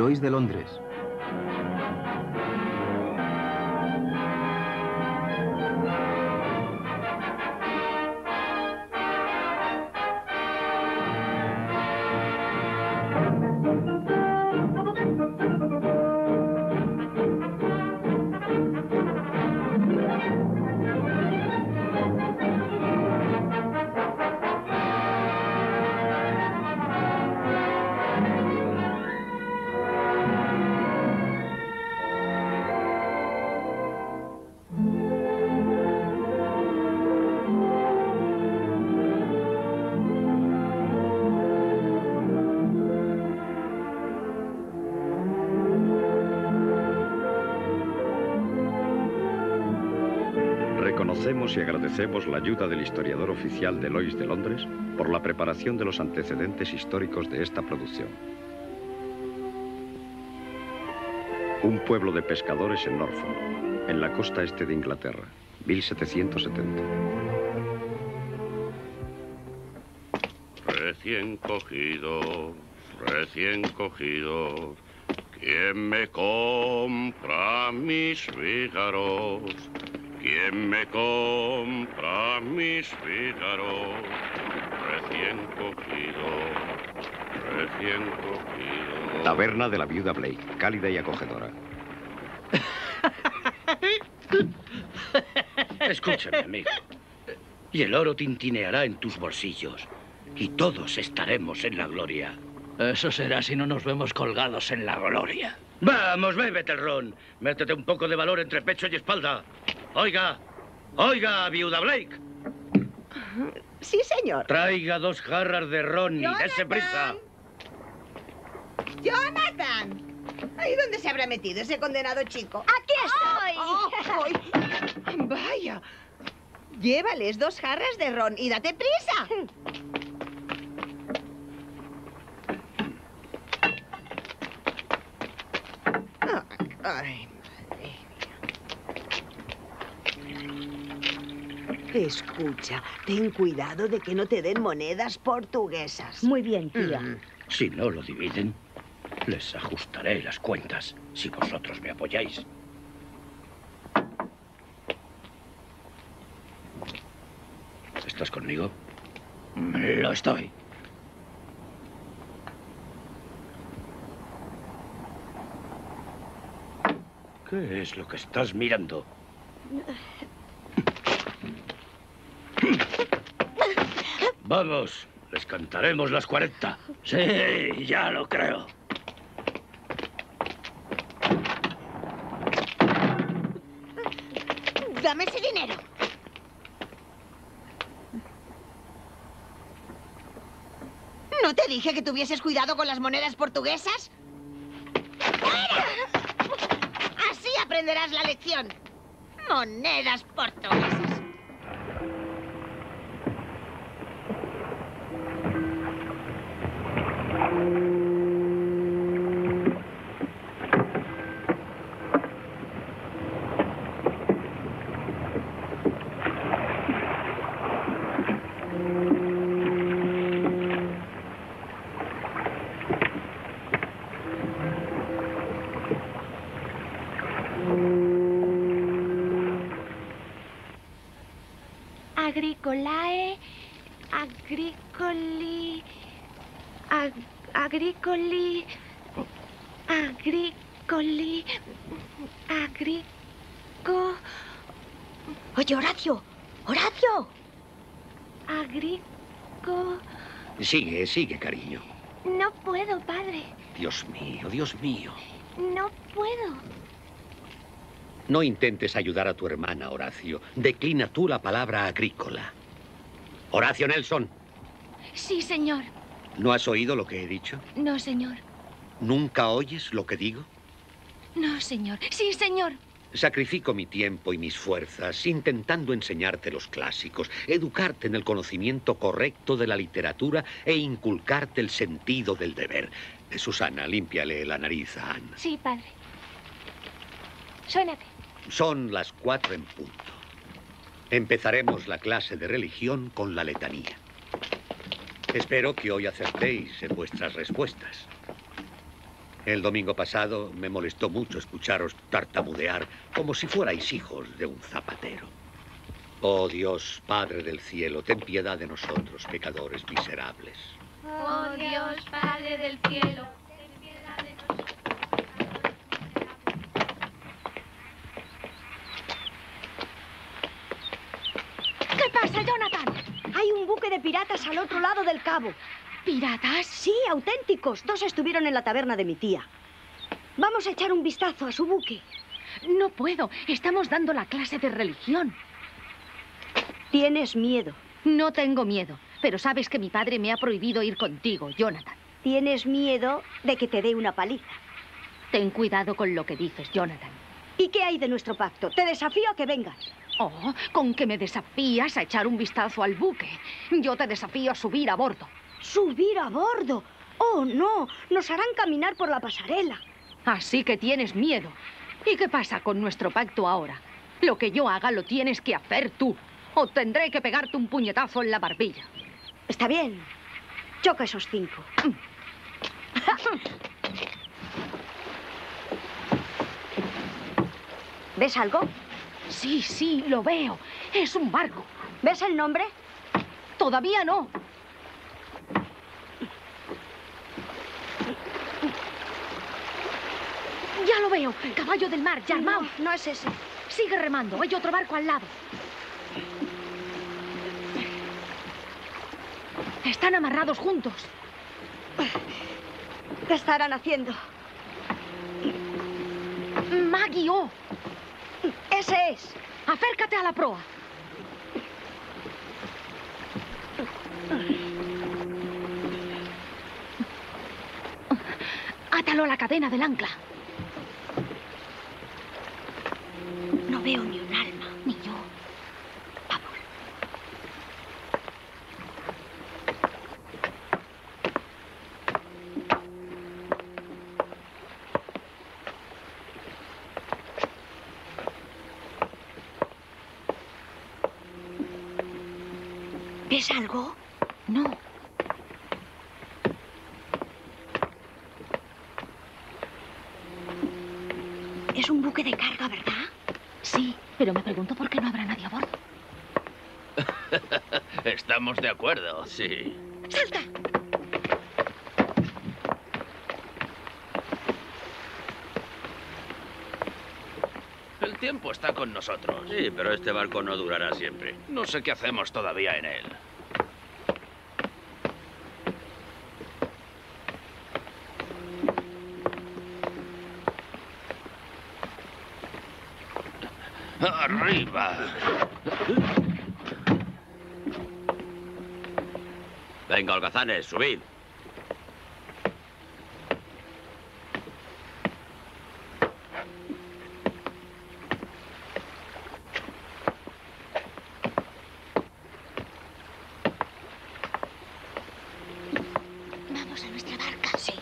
Lois de Londres. Agradecemos la ayuda del historiador oficial de Lois de Londres por la preparación de los antecedentes históricos de esta producción. Un pueblo de pescadores en Norfolk, en la costa este de Inglaterra, 1770. Recién cogido, recién cogido. ¿Quién me compra mis fígaros? ¿Quién me compra mis fígaros? Recién cogido, recién cogido. Taberna de la viuda Blake, cálida y acogedora. Escúchame, amigo. Y el oro tintineará en tus bolsillos. Y todos estaremos en la gloria. Eso será si no nos vemos colgados en la gloria. Vamos, bébete el ron. Métete un poco de valor entre pecho y espalda. Oiga, oiga, viuda Blake. Sí, señor. Traiga dos jarras de ron y dése prisa. ¡Jonathan! ¿Ahí dónde se habrá metido ese condenado chico? ¡Aquí estoy! ¡Oh, ay! ¡Vaya! Llévales dos jarras de ron y date prisa. Ay, madre mía. Escucha, ten cuidado de que no te den monedas portuguesas. Muy bien, tía. Mm. Si no lo dividen, les ajustaré las cuentas si vosotros me apoyáis. ¿Estás conmigo? Lo estoy. ¿Qué es lo que estás mirando? Vamos, les cantaremos las 40. Sí, ya lo creo. Dame ese dinero. ¿No te dije que tuvieses cuidado con las monedas portuguesas? ¡Fuera! Así aprenderás la lección. Monedas portuguesas. Sigue, sigue, cariño. No puedo, padre. Dios mío, Dios mío. No puedo. No intentes ayudar a tu hermana, Horacio. Declina tú la palabra agrícola. Horacio Nelson, Sí, señor. ¿no has oído lo que he dicho? No, señor. ¿Nunca oyes lo que digo? No, señor. Sí, señor. Sacrifico mi tiempo y mis fuerzas intentando enseñarte los clásicos, educarte en el conocimiento correcto de la literatura e inculcarte el sentido del deber. Eh, Susana, límpiale la nariz a Anne. Sí, padre. Suénate. Son las cuatro en punto. Empezaremos la clase de religión con la letanía. Espero que hoy acertéis en vuestras respuestas. El domingo pasado me molestó mucho escucharos tartamudear como si fuerais hijos de un zapatero. Oh Dios, Padre del cielo, ten piedad de nosotros, pecadores miserables. Oh Dios, Padre del cielo. ¿Qué pasa, Jonathan? Hay un buque de piratas al otro lado del cabo. ¿Piratas? Sí, auténticos. Dos estuvieron en la taberna de mi tía. Vamos a echar un vistazo a su buque. No puedo. Estamos dando la clase de religión. Tienes miedo. No tengo miedo, pero sabes que mi padre me ha prohibido ir contigo, Jonathan. Tienes miedo de que te dé una paliza. Ten cuidado con lo que dices, Jonathan. ¿Y qué hay de nuestro pacto? Te desafío a que vengas. Oh, con que me desafías a echar un vistazo al buque. Yo te desafío a subir a bordo. ¿Subir a bordo? Oh, no. Nos harán caminar por la pasarela. Así que tienes miedo. ¿Y qué pasa con nuestro pacto ahora? Lo que yo haga lo tienes que hacer tú. O tendré que pegarte un puñetazo en la barbilla. Está bien. Choca esos cinco. ¿Ves algo? Sí, sí, lo veo. Es un barco. ¿Ves el nombre? Todavía no. Ya lo veo. Caballo del mar, Yarmouth. No, no es ese. Sigue remando. Hay otro barco al lado. Están amarrados juntos. ¿Qué estarán haciendo? Maggie O. Ese es. Acércate a la proa. Átalo a la cadena del ancla. No veo ni un alma. Ni yo. Vamos. ¿Ves algo? No. Es un buque de carga, ¿verdad? Sí, pero me pregunto por qué no habrá nadie a bordo. Estamos de acuerdo, sí. ¡Salta! El tiempo está con nosotros. Sí, pero este barco no durará siempre. No sé qué hacemos todavía en él. Arriba. Venga, holgazanes, subid. Vamos a nuestra barca. Sí.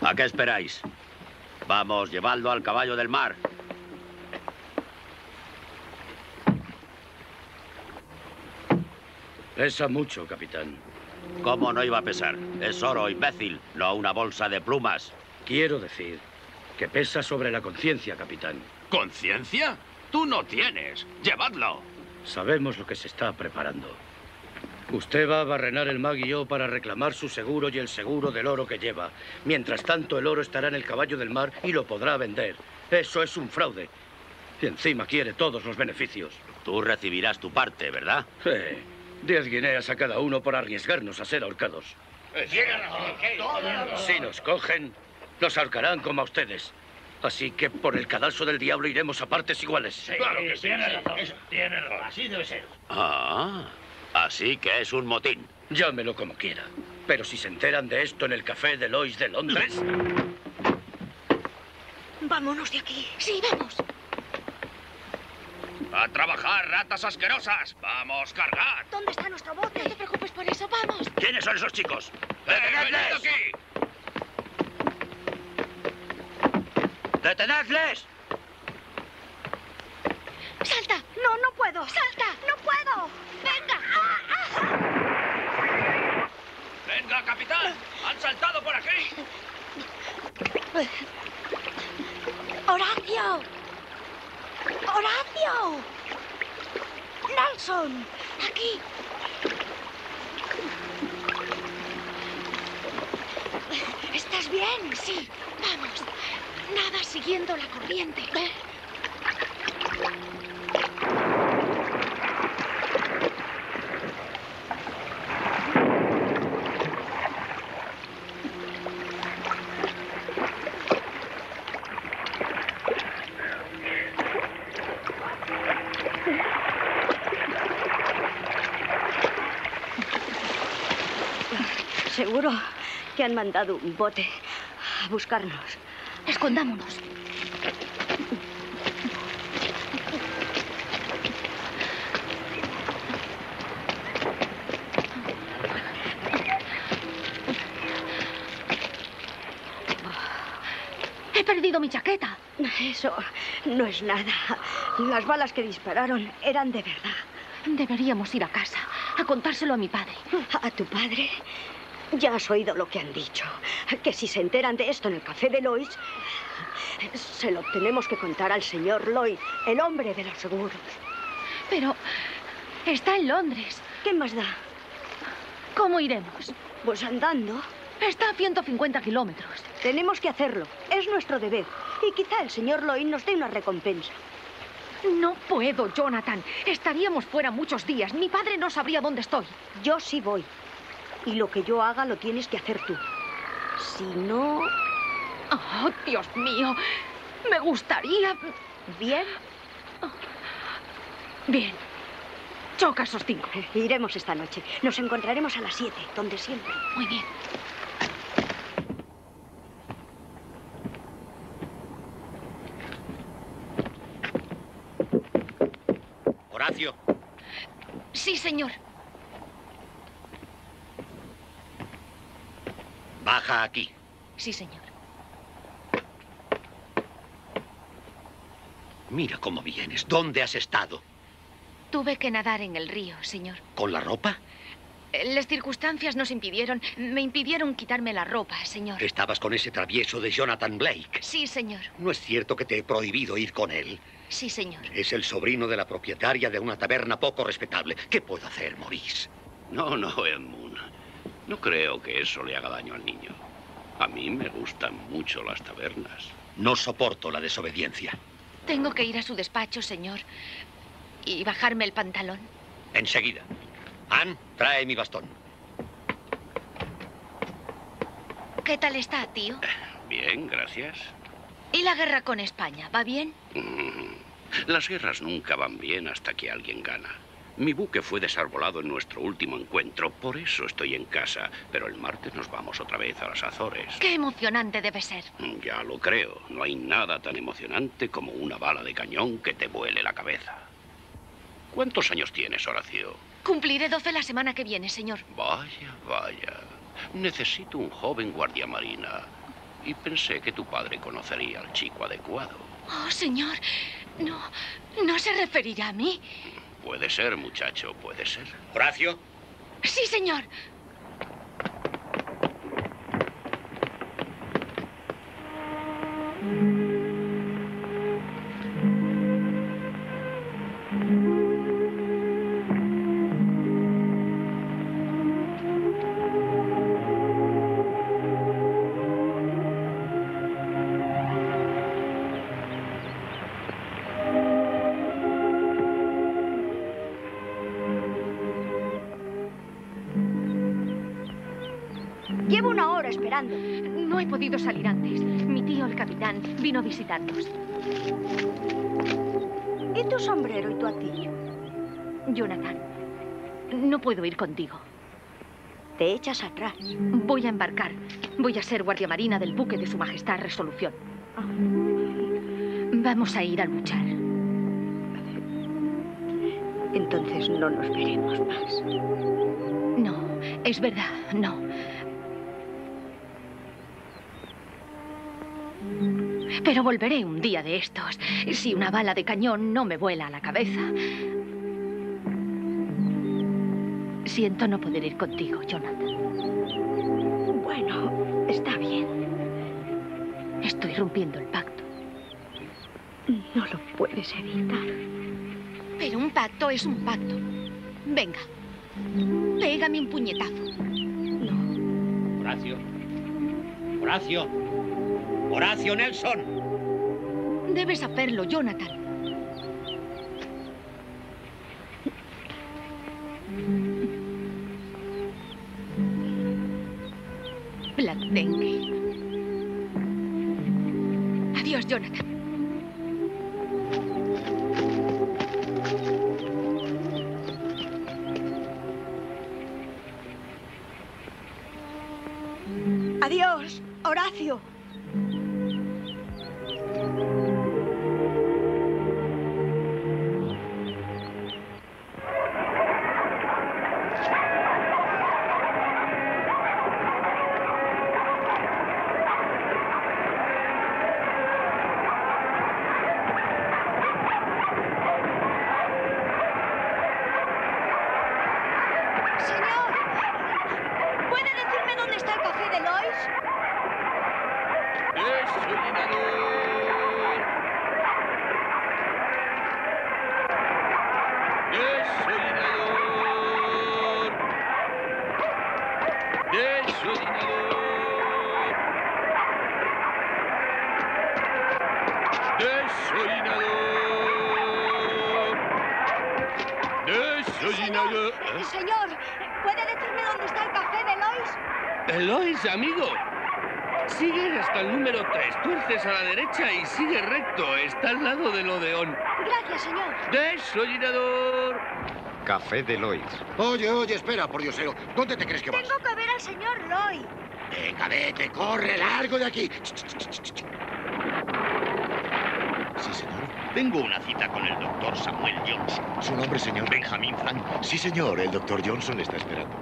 ¿A qué esperáis? Vamos, llevadlo al caballo del mar. Pesa mucho, capitán. ¿Cómo no iba a pesar? Es oro, imbécil, no una bolsa de plumas. Quiero decir que pesa sobre la conciencia, capitán. ¿Conciencia? Tú no tienes. Llevadlo. Sabemos lo que se está preparando. Usted va a barrenar el maguillo para reclamar su seguro y el seguro del oro que lleva. Mientras tanto, el oro estará en el caballo del mar y lo podrá vender. Eso es un fraude. Y encima quiere todos los beneficios. Tú recibirás tu parte, ¿verdad? Sí. Diez guineas a cada uno por arriesgarnos a ser ahorcados. Si nos cogen, nos ahorcarán como a ustedes. Así que por el cadalso del diablo iremos a partes iguales. Claro que sí. Tiene razón. Tiene razón. Así debe ser. Ah, así que es un motín. Llámelo como quiera. Pero si se enteran de esto en el café de Lois de Londres, Vámonos de aquí. Sí, vamos. A trabajar, ratas asquerosas. Vamos, cargad. ¿Dónde está nuestro bote? No te preocupes por eso, vamos. ¿Quiénes son esos chicos? ¡Eh, aquí! ¡Detenedles! ¡Salta! No, no puedo. ¡Salta! No puedo. ¡Venga! ¡Venga, capitán! ¡Han saltado por aquí! Horacio. Horacio. Nelson. Aquí. ¿Estás bien? Sí, vamos. Nada siguiendo la corriente. Seguro que han mandado un bote a buscarnos. Escondámonos. He perdido mi chaqueta. Eso no es nada. Las balas que dispararon eran de verdad. Deberíamos ir a casa a contárselo a mi padre. ¿A tu padre? Ya has oído lo que han dicho. Que si se enteran de esto en el café de Lois, se lo tenemos que contar al señor Lloyd, el hombre de los seguros. Pero está en Londres. ¿Qué más da? ¿Cómo iremos? Pues andando. Está a 150 kilómetros. Tenemos que hacerlo. Es nuestro deber. Y quizá el señor Lloyd nos dé una recompensa. No puedo, Jonathan. Estaríamos fuera muchos días. Mi padre no sabría dónde estoy. Yo sí voy. Y lo que yo haga lo tienes que hacer tú. Si no... Oh, Dios mío. Me gustaría... ¿Bien? Bien. Choca esos cinco. Iremos esta noche. Nos encontraremos a las siete, donde siempre. Muy bien. Horacio, Sí, señor. Baja aquí. Sí, señor. Mira cómo vienes. ¿Dónde has estado? Tuve que nadar en el río, señor. ¿Con la ropa? Las circunstancias nos impidieron... Me impidieron quitarme la ropa, señor. Estabas con ese travieso de Jonathan Blake. Sí, señor. No es cierto que te he prohibido ir con él. Sí, señor. Es el sobrino de la propietaria de una taberna poco respetable. ¿Qué puedo hacer, Maurice? No, no, Edmund. No creo que eso le haga daño al niño. A mí me gustan mucho las tabernas. No soporto la desobediencia. Tengo que ir a su despacho, señor. Y bajarme el pantalón. Enseguida. Ann, trae mi bastón. ¿Qué tal está, tío? Bien, gracias. ¿Y la guerra con España? ¿Va bien? Mm. Las guerras nunca van bien hasta que alguien gana. Mi buque fue desarbolado en nuestro último encuentro, por eso estoy en casa. Pero el martes nos vamos otra vez a las Azores. Qué emocionante debe ser. Ya lo creo. No hay nada tan emocionante como una bala de cañón que te vuele la cabeza. ¿Cuántos años tienes, Horacio? Cumpliré 12 la semana que viene, señor. Vaya, vaya. Necesito un joven guardia marina. Y pensé que tu padre conocería al chico adecuado. Oh, señor. No, no se referirá a mí. Puede ser, muchacho, puede ser. Horacio, Sí, señor. Una hora esperando. No he podido salir antes. Mi tío, el capitán, vino a visitarnos. ¿Y tu sombrero y tu atillo? Jonathan, no puedo ir contigo. Te echas atrás. Voy a embarcar. Voy a ser guardia marina del buque de Su Majestad Resolución. Vamos a ir a luchar. Entonces no nos veremos más. No, es verdad, no. Pero volveré un día de estos. Si una bala de cañón no me vuela a la cabeza. Siento no poder ir contigo, Jonathan. Bueno, está bien. Estoy rompiendo el pacto. No lo puedes evitar. Pero un pacto es un pacto. Venga, pégame un puñetazo. No. Horacio. Horacio. Horacio Nelson. Debes hacerlo, Jonathan. Gracias, señor. ¡Desollinador! Café de Lois. Oye, oye, espera, por Diosero. ¿Dónde te crees que vas? Tengo que ver al señor Lois. Venga, vete, corre, largo de aquí. Sí, señor. Tengo una cita con el doctor Samuel Johnson. ¿Su nombre, señor? Benjamin Franklin. Sí, señor. El doctor Johnson le está esperando.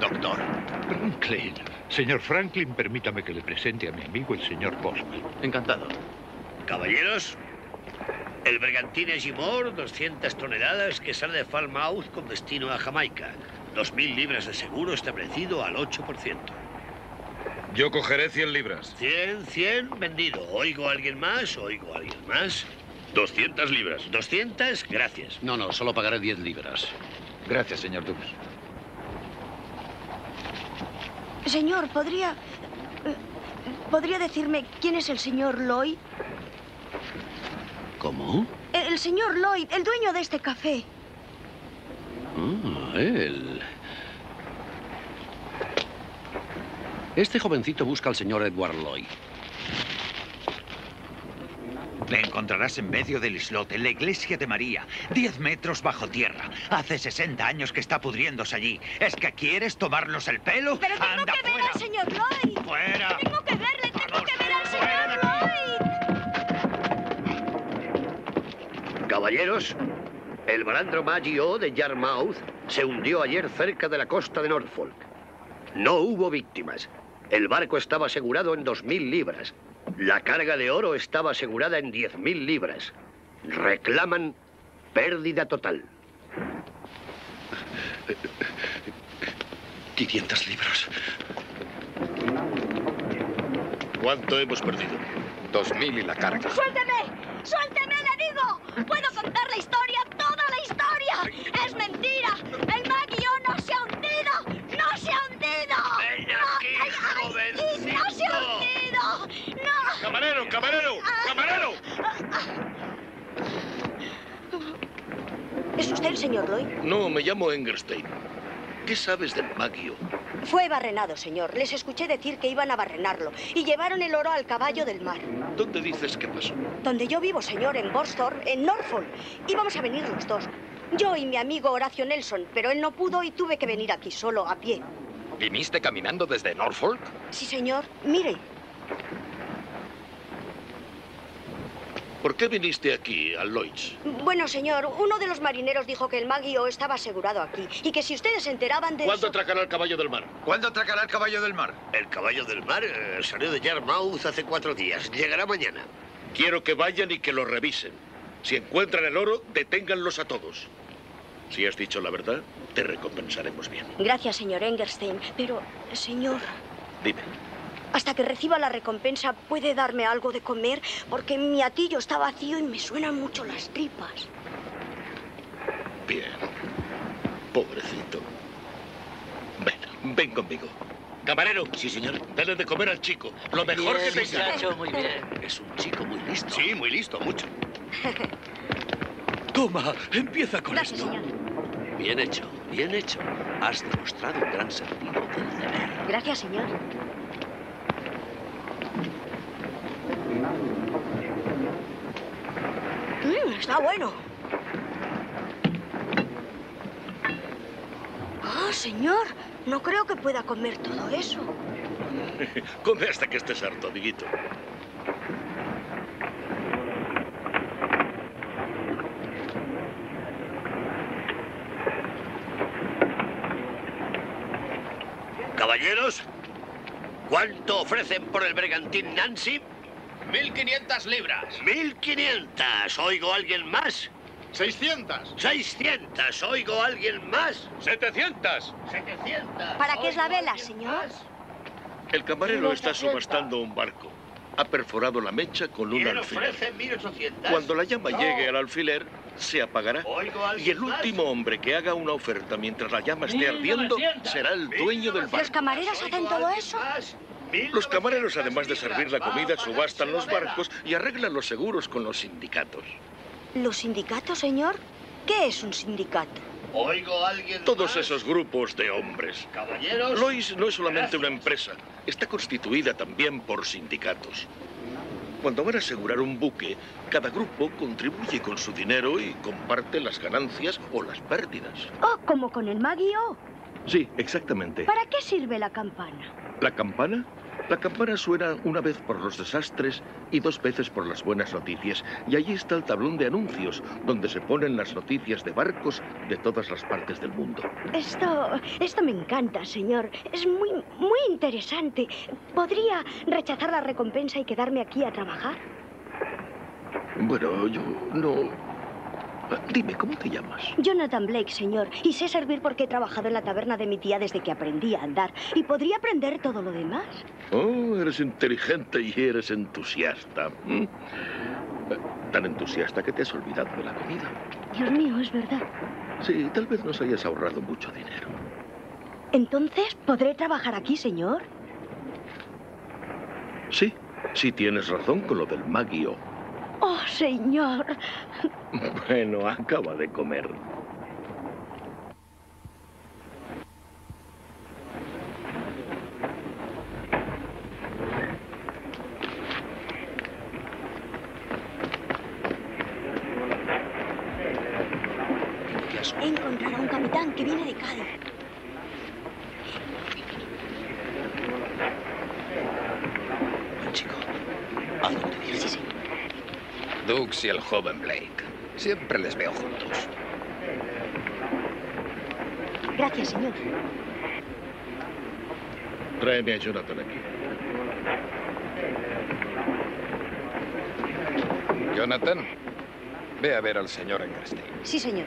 Doctor, Franklin. Señor Franklin, permítame que le presente a mi amigo el señor Boswell. Encantado. Caballeros, el bergantín Gimor, 200 toneladas, que sale de Falmouth con destino a Jamaica. 2.000 libras de seguro establecido al 8%. Yo cogeré 100 libras. 100, 100, vendido. ¿Oigo a alguien más? ¿Oigo a alguien más? 200 libras. 200, gracias. No, no, solo pagaré 10 libras. Gracias, señor Dux. Señor, ¿podría... eh, ¿Podría decirme quién es el señor Lloyd? ¿Cómo? El, el señor Lloyd, el dueño de este café. Ah, él. Este jovencito busca al señor Edward Lloyd. Le encontrarás en medio del islote, en la iglesia de María, 10 metros bajo tierra. Hace 60 años que está pudriéndose allí. ¿Es que quieres tomarnos el pelo? Pero tengo ¡Anda, que ver fuera! al señor Lloyd. ¡Fuera! Tengo que verle, tengo que ver al señor Lloyd. Caballeros, el balandro Maggie O de Yarmouth se hundió ayer cerca de la costa de Norfolk. No hubo víctimas. El barco estaba asegurado en 2.000 libras. La carga de oro estaba asegurada en 10.000 libras. Reclaman pérdida total. 500 libras. ¿Cuánto hemos perdido? Dos mil y la carga. ¡Suélteme! ¡Suélteme, le digo! ¡Puedo contar la historia, toda la historia! ¡Es mentira! ¡El Maguio no se ha hundido! ¡No se ha hundido! ¡Ven aquí. ¡No se ha hundido! ¡No! ¡Camarero, camarero! ¡Camarero! ¿Es usted el señor Lloyd? No, me llamo Engerstein. ¿Qué sabes del magio? Fue barrenado, señor. Les escuché decir que iban a barrenarlo y llevaron el oro al caballo del mar. ¿Dónde dices que pasó? Donde yo vivo, señor, en Borstor, en Norfolk. Íbamos a venir los dos. Yo y mi amigo Horacio Nelson, pero él no pudo y tuve que venir aquí solo, a pie. ¿Viniste caminando desde Norfolk? Sí, señor. Mire. ¿Por qué viniste aquí, a Lloyds? Bueno, señor, uno de los marineros dijo que el Maguio estaba asegurado aquí y que si ustedes se enteraban de ¿Cuándo eso... atracará el caballo del mar? ¿Cuándo atracará el caballo del mar? El caballo del mar eh, salió de Yarmouth hace cuatro días. Llegará mañana. Quiero que vayan y que lo revisen. Si encuentran el oro, deténganlos a todos. Si has dicho la verdad, te recompensaremos bien. Gracias, señor Engerstein, pero, señor, Dime. hasta que reciba la recompensa, ¿puede darme algo de comer? Porque mi atillo está vacío y me suenan mucho las tripas. Bien. Pobrecito. Ven, ven conmigo. Camarero. Sí, señor. Dale de comer al chico. Lo mejor Bien, que tenga. muchacho, muy bien. Es un chico muy listo. Sí, muy listo, mucho. Toma, empieza con Gracias, esto. señor. Bien hecho, bien hecho. Has demostrado un gran sentido del deber. Gracias, señor. Mm, está bueno. Ah, señor, no creo que pueda comer todo eso. Come hasta que estés harto, amiguito. Caballeros, ¿cuánto ofrecen por el bergantín Nancy? 1500 libras. 1500. ¿Oigo a alguien más? 600. 600. ¿Oigo a alguien más? 700. 700. ¿Para qué es la vela, señor? El camarero está subastando un barco. Ha perforado la mecha con un ¿Quién alfiler. ofrece 1800? Cuando la llama No. llegue al alfiler, se apagará. Y el alguien más. último hombre que haga una oferta mientras la llama esté ardiendo será el dueño del ¿Los barco. camareros hacen todo eso? Los camareros, además de servir la comida, subastan los barcos y arreglan los seguros con los sindicatos. ¿Los sindicatos, señor? ¿Qué es un sindicato? Oigo a alguien Todos más. esos grupos de hombres. Caballeros. Lois no es solamente una empresa, está constituida también por sindicatos. Cuando van a asegurar un buque, cada grupo contribuye con su dinero y comparte las ganancias o las pérdidas. Oh, como con el Maguio. Sí, exactamente. ¿Para qué sirve la campana? ¿La campana? La campana suena una vez por los desastres y dos veces por las buenas noticias. Y allí está el tablón de anuncios, donde se ponen las noticias de barcos de todas las partes del mundo. Esto, esto me encanta, señor. Es muy, muy interesante. ¿Podría rechazar la recompensa y quedarme aquí a trabajar? Bueno, yo no... Dime, ¿cómo te llamas? Jonathan Blake, señor. Y sé servir porque he trabajado en la taberna de mi tía desde que aprendí a andar. Y podría aprender todo lo demás. Oh, eres inteligente y eres entusiasta. ¿m? Tan entusiasta que te has olvidado de la comida. Dios mío, es verdad. Sí, tal vez nos hayas ahorrado mucho dinero. Entonces, ¿podré trabajar aquí, señor? Sí, sí tienes razón con lo del magio. Oh, señor. Bueno, acaba de comer. He encontrado a un capitán que viene de Cádiz. Chico, ¿a dónde vienes? Sí, sí. Dux y el joven Blake. Siempre les veo juntos. Gracias, señor. Tráeme a Jonathan aquí. Jonathan, ve a ver al señor Engerstein. Sí, señor.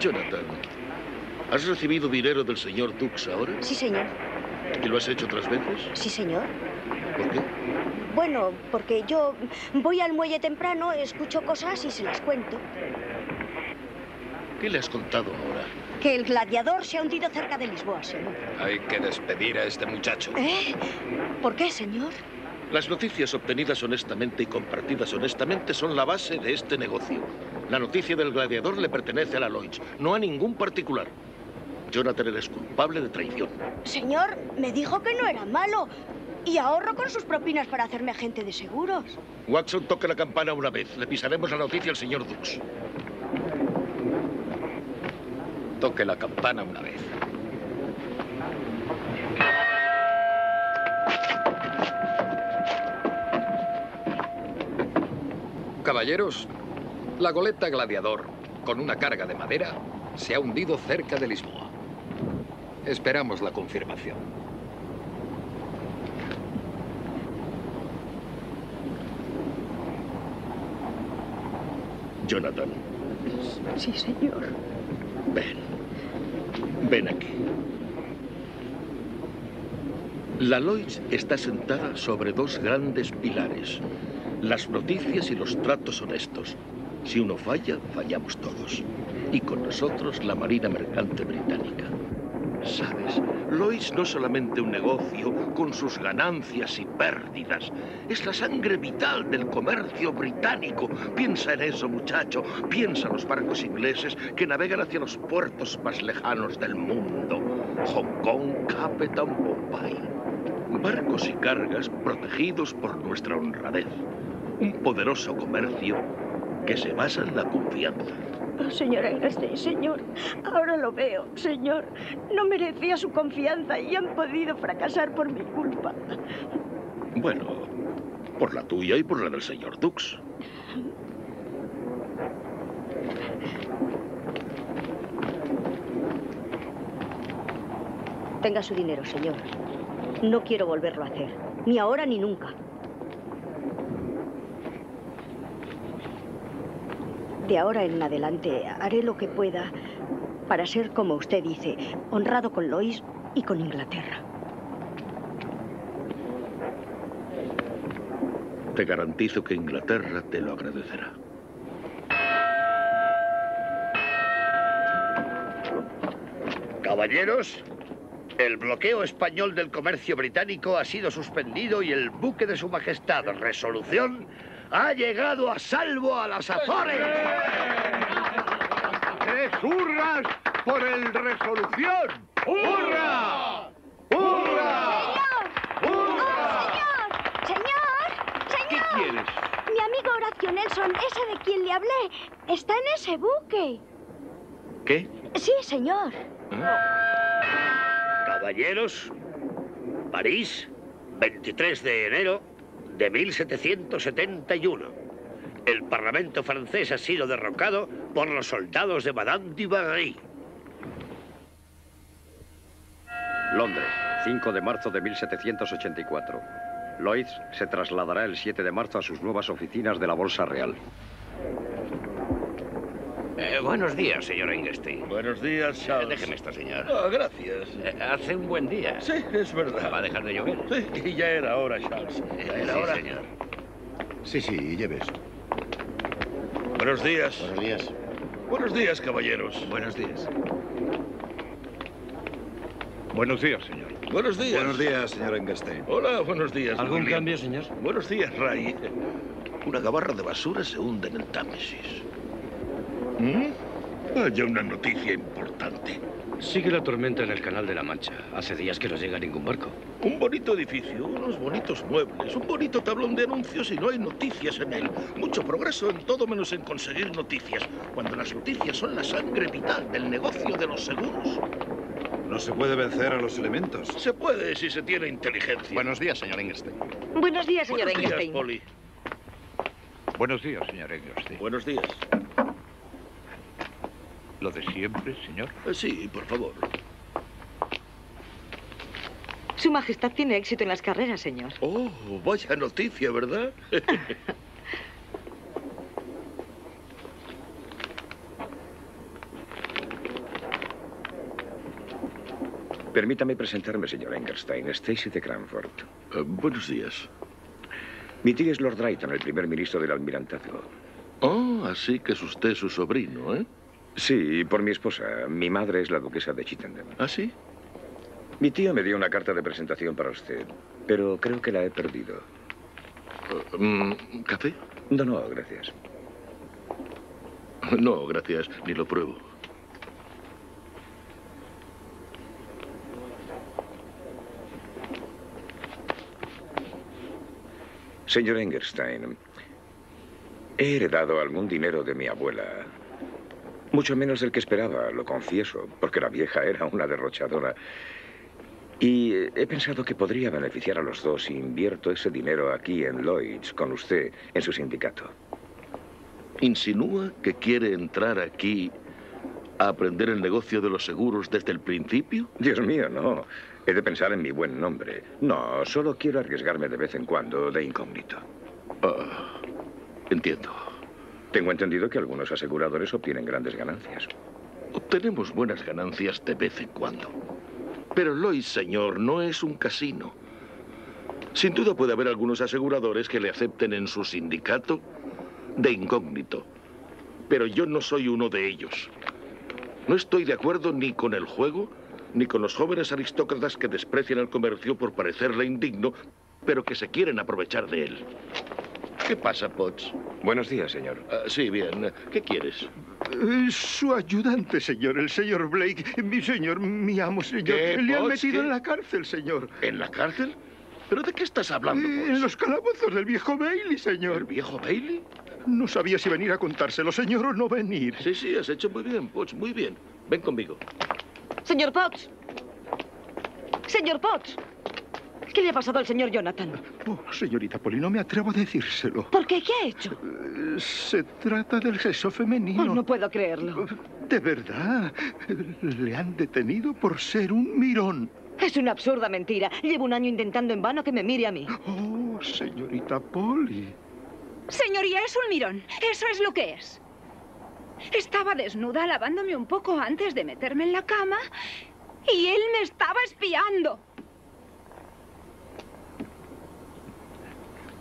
Jonathan, ¿has recibido dinero del señor Dux ahora? Sí, señor. ¿Y lo has hecho otras veces? Sí, señor. ¿Por qué? Bueno, porque yo voy al muelle temprano, escucho cosas y se las cuento. ¿Qué le has contado ahora? Que el gladiador se ha hundido cerca de Lisboa, señor. Hay que despedir a este muchacho. ¿Eh? ¿Por qué, señor? Las noticias obtenidas honestamente y compartidas honestamente son la base de este negocio. La noticia del gladiador le pertenece a la Lloyds, no a ningún particular. Jonathan, eres culpable de traición. Señor, me dijo que no era malo. Y ahorro con sus propinas para hacerme agente de seguros. Watson, toque la campana una vez. Le pisaremos la noticia al señor Dux. Toque la campana una vez. Caballeros, la goleta gladiador, con una carga de madera, se ha hundido cerca de Lisboa. Esperamos la confirmación. Jonathan, Sí, señor. ven. Ven aquí. La Lois está sentada sobre dos grandes pilares. Las noticias y los tratos honestos. Si uno falla, fallamos todos. Y con nosotros la Marina Mercante Británica. ¿Sabes? No es solamente un negocio con sus ganancias y pérdidas. Es la sangre vital del comercio británico. Piensa en eso, muchacho. Piensa en los barcos ingleses que navegan hacia los puertos más lejanos del mundo. Hong Kong, Capitan, Bombay. Barcos y cargas protegidos por nuestra honradez. Un poderoso comercio que se basa en la confianza. Oh, señor Engelstein, señor, ahora lo veo, señor. No merecía su confianza y han podido fracasar por mi culpa. Bueno, por la tuya y por la del señor Dux. Tenga su dinero, señor. No quiero volverlo a hacer, ni ahora ni nunca. De ahora en adelante haré lo que pueda para ser, como usted dice, honrado con Lois y con Inglaterra. Te garantizo que Inglaterra te lo agradecerá. Caballeros, el bloqueo español del comercio británico ha sido suspendido y el buque de su majestad, Resolución, ha llegado a salvo a las Azores. ¡Tres hurras por el Resolución! ¡Hurra! ¡Hurra! ¡Señor! ¡Señor! ¿Qué quieres? Mi amigo Horacio Nelson, ese de quien le hablé, está en ese buque. ¿Qué? Sí, señor. Caballeros, París, 23 de enero de 1771. El Parlamento francés ha sido derrocado por los soldados de Madame du Barry. Londres, 5 de marzo de 1784. Lloyds se trasladará el 7 de marzo a sus nuevas oficinas de la Bolsa Real. Eh, buenos días, señor Engelstein. Buenos días, Charles. déjeme esta, señor. Ah, gracias. Eh, hace un buen día. Sí, es verdad. ¿Va a dejar de llover? Sí, y ya era hora, Charles. Ya era sí, hora. señor. Sí, sí, lleves. Buenos días. Buenos días. Buenos días, caballeros. Buenos días. Buenos días, señor. Buenos días. Buenos días, señor Engelstein. Hola, buenos días. ¿Algún William. cambio, señor? Buenos días, Ray. Una gabarra de basura se hunde en el Támesis. ¿Mm? Vaya una noticia importante. Sigue la tormenta en el Canal de la Mancha. Hace días que no llega ningún barco. Un bonito edificio, unos bonitos muebles, un bonito tablón de anuncios y no hay noticias en él. Mucho progreso en todo menos en conseguir noticias, cuando las noticias son la sangre vital del negocio de los seguros. No se puede vencer a los elementos. Se puede si se tiene inteligencia. Buenos días, señor Engelstein. Buenos días, señor Buenos días, Engelstein. Polly. Buenos días, señor Engelstein. Buenos días. Lo de siempre, señor. Eh, Sí, por favor. Su Majestad tiene éxito en las carreras, señor. Oh, vaya noticia, ¿verdad? Permítame presentarme, señor Engelstein, Stacy de Cranford. Eh, buenos días. Mi tío es Lord Drayton, el primer ministro del Almirantazgo. Oh, así que es usted su sobrino, ¿eh? Sí, por mi esposa. Mi madre es la duquesa de Chittenden. ¿Ah, sí? Mi tío me dio una carta de presentación para usted, pero creo que la he perdido. Mm, ¿Café? No, no, gracias. No, gracias, ni lo pruebo. Señor Engerstein, he heredado algún dinero de mi abuela. Mucho menos del que esperaba, lo confieso, porque la vieja era una derrochadora. Y he pensado que podría beneficiar a los dos si invierto ese dinero aquí en Lloyds con usted en su sindicato. ¿Insinúa que quiere entrar aquí a aprender el negocio de los seguros desde el principio? Dios mío, no. He de pensar en mi buen nombre. No, solo quiero arriesgarme de vez en cuando de incógnito. Ah, entiendo. Tengo entendido que algunos aseguradores obtienen grandes ganancias. Obtenemos buenas ganancias de vez en cuando. Pero Lois, señor, no es un casino. Sin duda puede haber algunos aseguradores que le acepten en su sindicato de incógnito. Pero yo no soy uno de ellos. No estoy de acuerdo ni con el juego, ni con los jóvenes aristócratas que desprecian el comercio por parecerle indigno, pero que se quieren aprovechar de él. ¿Qué pasa, Potts? Buenos días, señor. Ah, sí, bien. ¿Qué quieres? Eh, Su ayudante, señor, el señor Blake. Mi señor, mi amo, señor. ¿Qué, Le han metido ¿Qué? en la cárcel, señor. ¿En la cárcel? ¿Pero de qué estás hablando, Eh, Potts? En los calabozos del viejo Bailey, señor. ¿El viejo Bailey? No sabía si venir a contárselo, señor, o no venir. Sí, sí, has hecho muy bien, Potts, muy bien. Ven conmigo. Señor Potts. Señor Potts. ¿Qué le ha pasado al señor Jonathan? Oh, señorita Polly, no me atrevo a decírselo. ¿Por qué? ¿Qué ha hecho? Eh, Se trata del sexo femenino. Oh, no puedo creerlo. De verdad. Le han detenido por ser un mirón. Es una absurda mentira. Llevo un año intentando en vano que me mire a mí. Oh, señorita Polly. Señoría, es un mirón. Eso es lo que es. Estaba desnuda lavándome un poco antes de meterme en la cama y él me estaba espiando.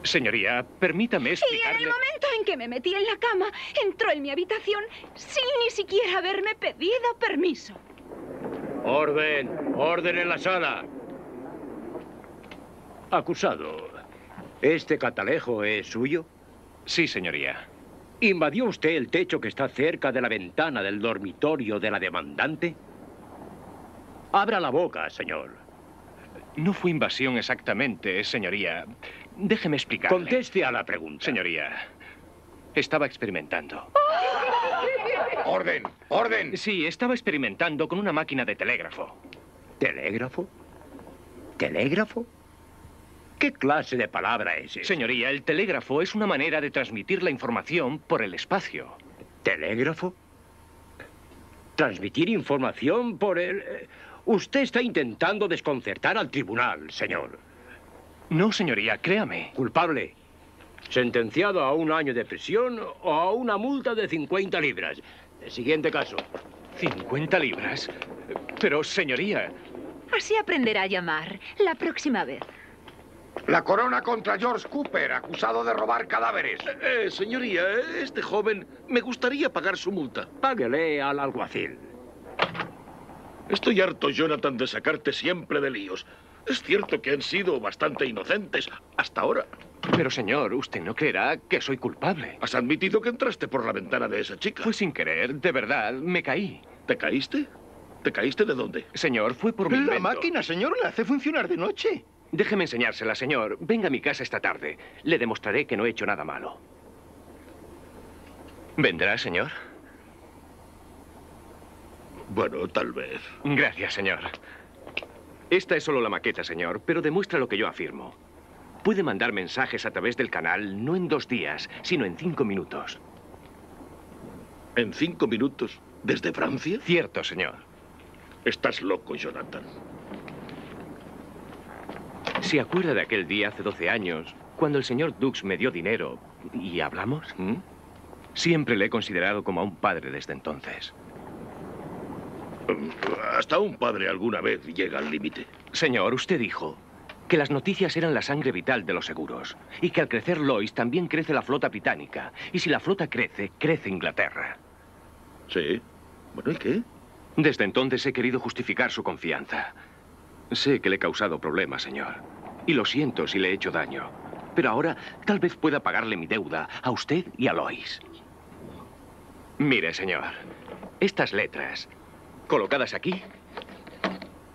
Señoría, permítame Y en explicarle... el momento en que me metí en la cama, entró en mi habitación sin ni siquiera haberme pedido permiso. Orden, orden en la sala. Acusado, ¿este catalejo es suyo? Sí, señoría. ¿Invadió usted el techo que está cerca de la ventana del dormitorio de la demandante? Abra la boca, señor. No fue invasión exactamente, señoría. Déjeme explicar. Conteste a la pregunta. Señoría, estaba experimentando. ¡Orden! ¡Orden! Sí, estaba experimentando con una máquina de telégrafo. ¿Telégrafo? ¿Telégrafo? ¿Qué clase de palabra es esa? Señoría, el telégrafo es una manera de transmitir la información por el espacio. ¿Telégrafo? ¿Transmitir información por el...? eh, Usted está intentando desconcertar al tribunal, señor. No, señoría, créame. Culpable. Sentenciado a un año de prisión o a una multa de 50 libras. El siguiente caso. ¿50 libras? Pero, señoría... Así aprenderá a llamar la próxima vez. La corona contra George Cooper, acusado de robar cadáveres. Eh, señoría, este joven me gustaría pagar su multa. Páguele al alguacil. Estoy harto, Jonathan, de sacarte siempre de líos. Es cierto que han sido bastante inocentes hasta ahora. Pero, señor, usted no creerá que soy culpable. Has admitido que entraste por la ventana de esa chica. Fue sin querer, de verdad, me caí. ¿Te caíste? ¿Te caíste de dónde? Señor, fue por mi La invento. máquina, señor, la hace funcionar de noche. Déjeme enseñársela, señor. Venga a mi casa esta tarde. Le demostraré que no he hecho nada malo. ¿Vendrá, señor? Bueno, tal vez. Gracias, señor. Esta es solo la maqueta, señor, pero demuestra lo que yo afirmo. Puede mandar mensajes a través del canal no en dos días, sino en cinco minutos. ¿En cinco minutos? ¿Desde Francia? Cierto, señor. Estás loco, Jonathan. ¿Se acuerda de aquel día hace 12 años, cuando el señor Dux me dio dinero y hablamos? ¿Mm? Siempre le he considerado como a un padre desde entonces. Hasta un padre alguna vez llega al límite. Señor, usted dijo que las noticias eran la sangre vital de los seguros y que al crecer Lois también crece la flota británica. Y si la flota crece, crece Inglaterra. Sí. Bueno, ¿y qué? Desde entonces he querido justificar su confianza. Sé que le he causado problemas, señor. Y lo siento si le he hecho daño. Pero ahora tal vez pueda pagarle mi deuda a usted y a Lois. Mire, señor, estas letras, colocadas aquí,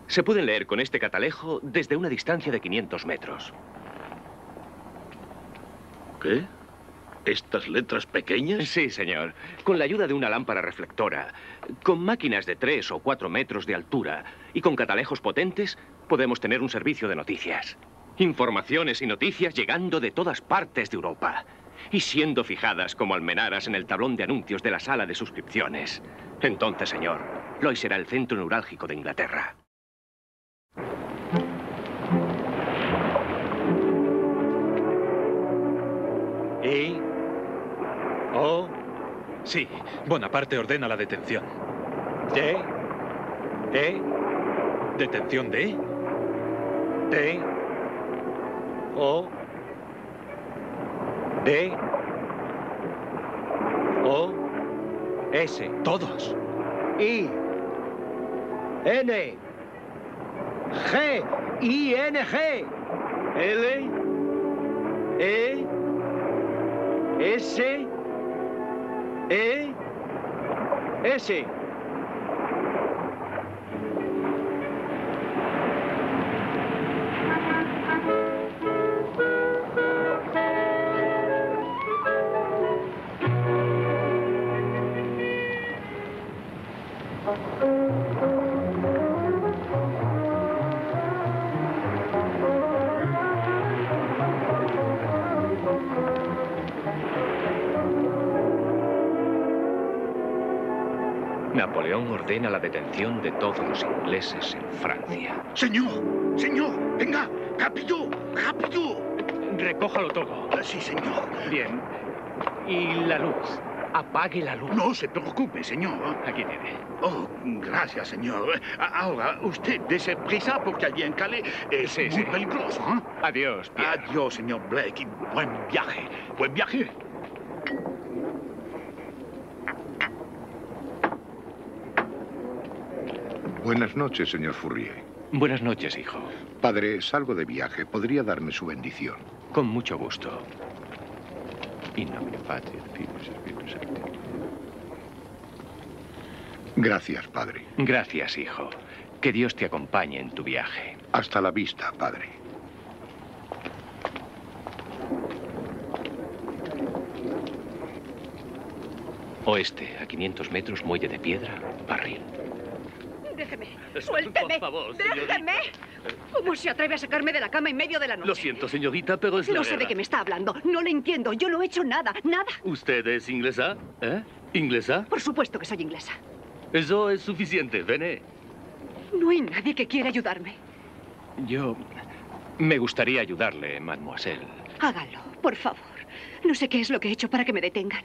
se pueden leer con este catalejo desde una distancia de 500 metros. ¿Qué? ¿Estas letras pequeñas? Sí, señor. Con la ayuda de una lámpara reflectora, con máquinas de tres o cuatro metros de altura y con catalejos potentes, podemos tener un servicio de noticias. Informaciones y noticias llegando de todas partes de Europa. y siendo fijadas como almenaras en el tablón de anuncios de la sala de suscripciones. Entonces, señor, Lois será el centro neurálgico de Inglaterra. ¿Y? ¿O? Sí, Bonaparte ordena la detención. ¿De? ¿De? ¿Detención de? ¿De? ¿O? ¿De? ¿O? S. Todos. I. N. G. I. N. G. L. E. S. E. S. ordena la detención de todos los ingleses en Francia. Señor, señor, venga, rápido, rápido. Recójalo todo. Sí, señor. Bien. Y la luz. Apague la luz. No se preocupe, señor. Aquí tiene. Oh, gracias, señor. Ahora, usted dese prisa porque allí en Calais es Sí, muy sí. peligroso. ¿eh? Adiós, Pierre. Adiós, señor Blake. y buen viaje. Buen viaje. Buenas noches, señor Fourier. Buenas noches, hijo. Padre, salgo de viaje. ¿Podría darme su bendición? Con mucho gusto. Gracias, padre. Gracias, hijo. Que Dios te acompañe en tu viaje. Hasta la vista, padre. Oeste, a 500 metros, muelle de piedra, barril. Déjeme. Suélteme. Por favor. Déjeme. ¿Cómo se atreve a sacarme de la cama en medio de la noche? Lo siento, señorita, pero es la No sé de qué me está hablando. No le entiendo. Yo no he hecho nada. Nada. ¿Usted es inglesa? ¿Eh? ¿Inglesa? Por supuesto que soy inglesa. Eso es suficiente, Vene. No hay nadie que quiera ayudarme. Yo me gustaría ayudarle, mademoiselle. Hágalo, por favor. No sé qué es lo que he hecho para que me detengan.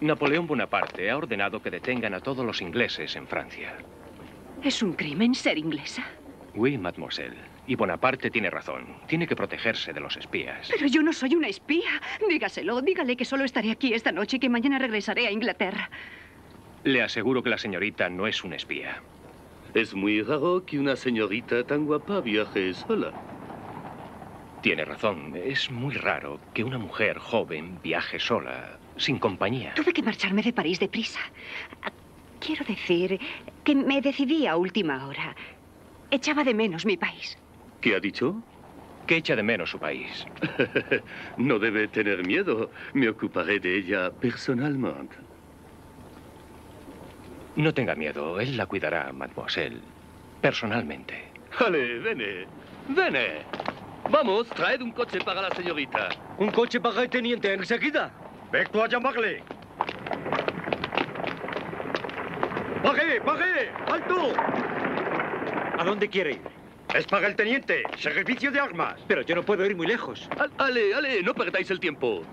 Napoleón Bonaparte ha ordenado que detengan a todos los ingleses en Francia. ¿Es un crimen ser inglesa? Oui, mademoiselle. Y Bonaparte tiene razón. Tiene que protegerse de los espías. Pero yo no soy una espía. Dígaselo, dígale que solo estaré aquí esta noche y que mañana regresaré a Inglaterra. Le aseguro que la señorita no es un espía. Es muy raro que una señorita tan guapa viaje sola. Tiene razón. Es muy raro que una mujer joven viaje sola, sin compañía. Tuve que marcharme de París deprisa. Quiero decir que me decidí a última hora. Echaba de menos mi país. ¿Qué ha dicho? ¿Qué echa de menos su país? no debe tener miedo. Me ocuparé de ella personalmente. No tenga miedo. Él la cuidará, mademoiselle. Personalmente. Ale, vene. Vene. Vamos, traed un coche para la señorita. Un coche para el teniente, enseguida. Ve tú a llamarle. ¡Baje, baje! ¡Alto! ¿A dónde quiere ir? Es para el teniente, servicio de armas. Pero yo no puedo ir muy lejos. Al- Ale, ale, no perdáis el tiempo.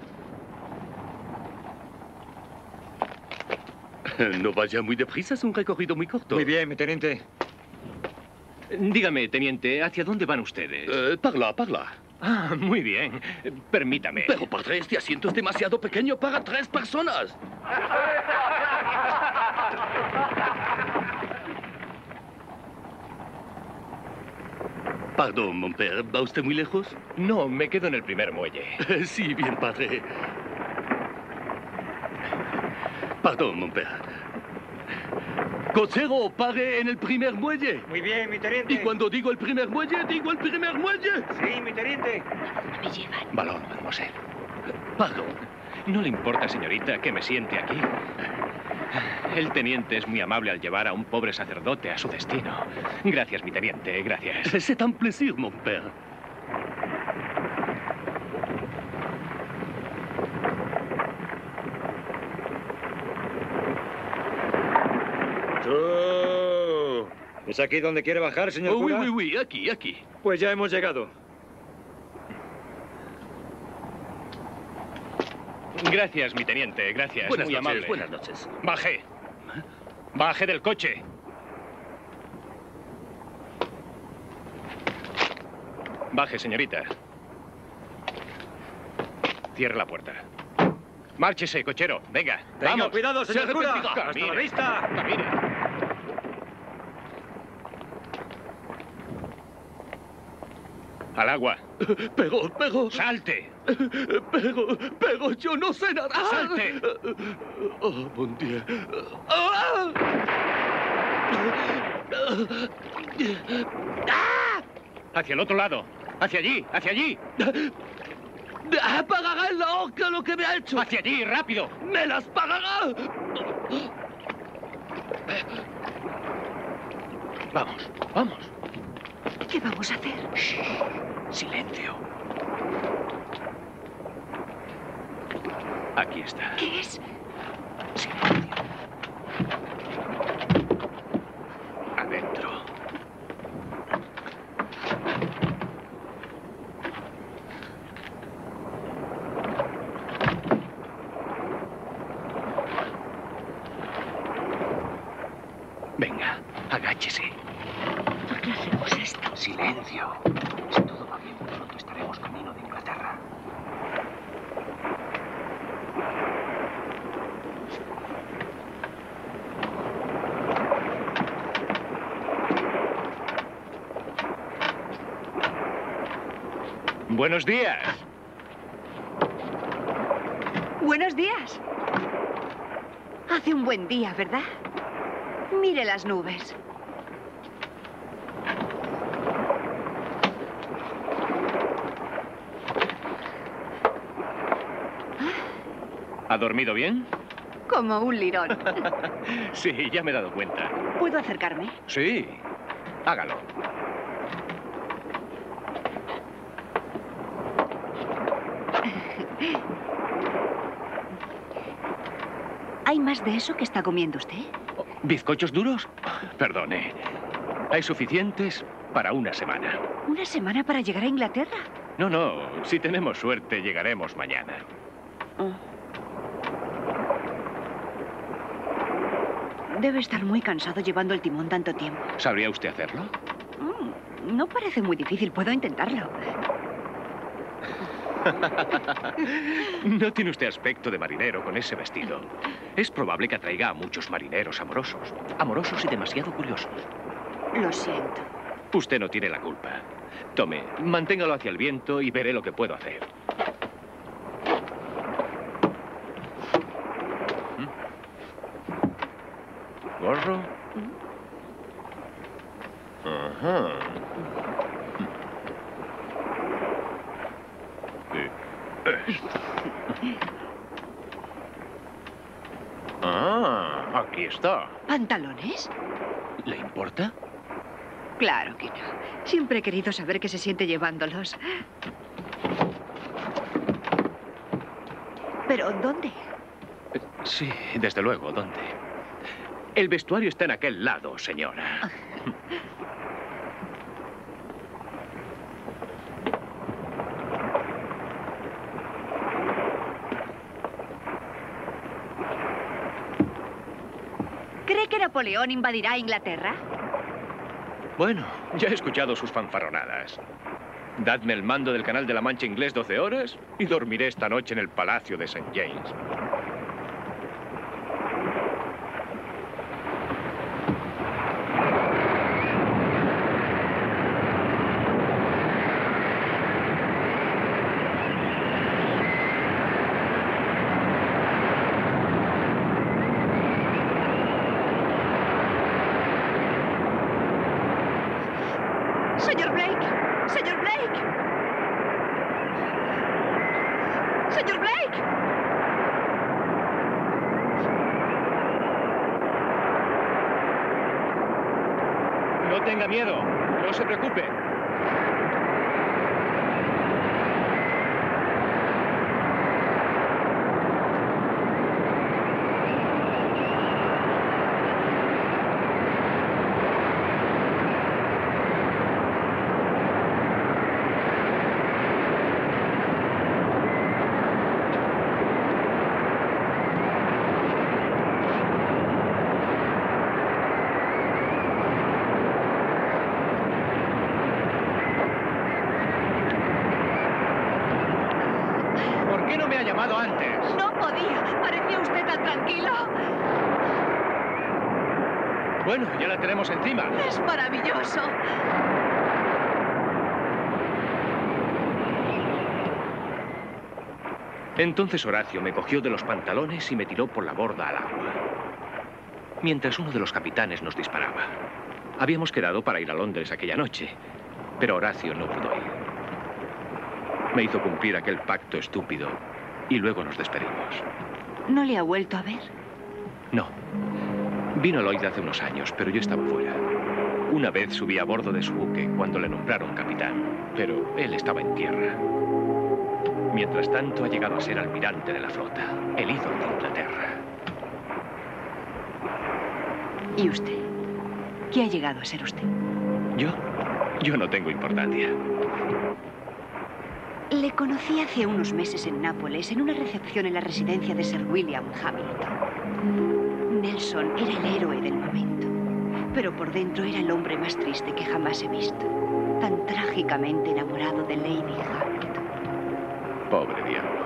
No vaya muy deprisa, es un recorrido muy corto. Muy bien, mi teniente. Dígame, teniente, ¿hacia dónde van ustedes? Eh, parla, parla. Ah, muy bien. Permítame. Pero padre, este asiento es demasiado pequeño para tres personas. Perdón, mon père, ¿va usted muy lejos? No, me quedo en el primer muelle. sí, bien, padre. Perdón, mon père. Cochero, pare en el primer muelle. Muy bien, mi teniente. Y cuando digo el primer muelle, digo el primer muelle. Sí, mi teniente. Me llevan. Balón, mademoiselle. Perdón. ¿No le importa, señorita, que me siente aquí? El teniente es muy amable al llevar a un pobre sacerdote a su destino. Gracias, mi teniente, gracias. C'est un plaisir, mon père. ¿Es aquí donde quiere bajar, señor oh, Oui, oui, oui, aquí, aquí. Pues ya hemos llegado. Gracias, mi teniente, gracias. Buenas muy noches, amable. buenas noches. Baje. Baje del coche. Baje, señorita. Cierre la puerta. Márchese, cochero. Venga, Tenga vamos. cuidado, señor Se cura. Hasta la vista. camine. Al agua. Pego, pego. Salte. Pego, pego, yo no sé nada. Salte. Oh, bon Dieu. Ah. Hacia el otro lado. Hacia allí, hacia allí. Pagará en la horca lo que me ha hecho. Hacia allí, rápido. ¡Me las pagará! Vamos, vamos. ¿Qué vamos a hacer? Silencio. Aquí está. ¿Qué es? Adentro. Venga, agáchese. ¿Por qué hacemos esto? Silencio. Si todo va bien, pronto estaremos camino de Inglaterra. Buenos días. Buenos días. Hace un buen día, ¿verdad? Mire las nubes. ¿Ha dormido bien? Como un lirón. Sí, ya me he dado cuenta. ¿Puedo acercarme? Sí, hágalo. ¿Hay más de eso que está comiendo usted? ¿Bizcochos duros? Perdone. Hay suficientes para una semana. ¿Una semana para llegar a Inglaterra? No, no. Si tenemos suerte, llegaremos mañana. Debe estar muy cansado llevando el timón tanto tiempo. ¿Sabría usted hacerlo? Mm, no parece muy difícil, puedo intentarlo. No tiene usted aspecto de marinero con ese vestido. Es probable que atraiga a muchos marineros amorosos. Amorosos y demasiado curiosos. Lo siento. Usted no tiene la culpa. Tome, manténgalo hacia el viento y veré lo que puedo hacer. ¿Mm? ¿Gorro? Ajá. Ah, aquí está. ¿Pantalones? ¿Le importa? Claro que no. Siempre he querido saber qué se siente llevándolos. ¿Pero dónde? Sí, desde luego. ¿Dónde? El vestuario está en aquel lado, señora. ¿Cree que Napoleón invadirá Inglaterra? Bueno, ya he escuchado sus fanfarronadas. Dadme el mando del Canal de la Mancha inglés 12 horas y dormiré esta noche en el Palacio de St. James. Señor Blake. Señor Blake. Señor Blake. No tenga miedo. No se preocupe. qué no me ha llamado antes? No podía. Parecía usted tan tranquilo. Bueno, ya la tenemos encima. Es maravilloso. Entonces Horacio me cogió de los pantalones y me tiró por la borda al agua. Mientras uno de los capitanes nos disparaba. Habíamos quedado para ir a Londres aquella noche, pero Horacio no pudo ir. Me hizo cumplir aquel pacto estúpido y luego nos despedimos. ¿No le ha vuelto a ver? No. Vino Lloyd hace unos años, pero yo estaba fuera. Una vez subí a bordo de su buque cuando le nombraron capitán, pero él estaba en tierra. Mientras tanto, ha llegado a ser almirante de la flota, el ídolo de Inglaterra. ¿Y usted? ¿Qué ha llegado a ser usted? ¿Yo? Yo no tengo importancia. Le conocí hace unos meses en Nápoles, en una recepción en la residencia de Sir William Hamilton. Era el héroe del momento, pero por dentro era el hombre más triste que jamás he visto. Tan trágicamente enamorado de Lady Hamilton. Pobre diablo.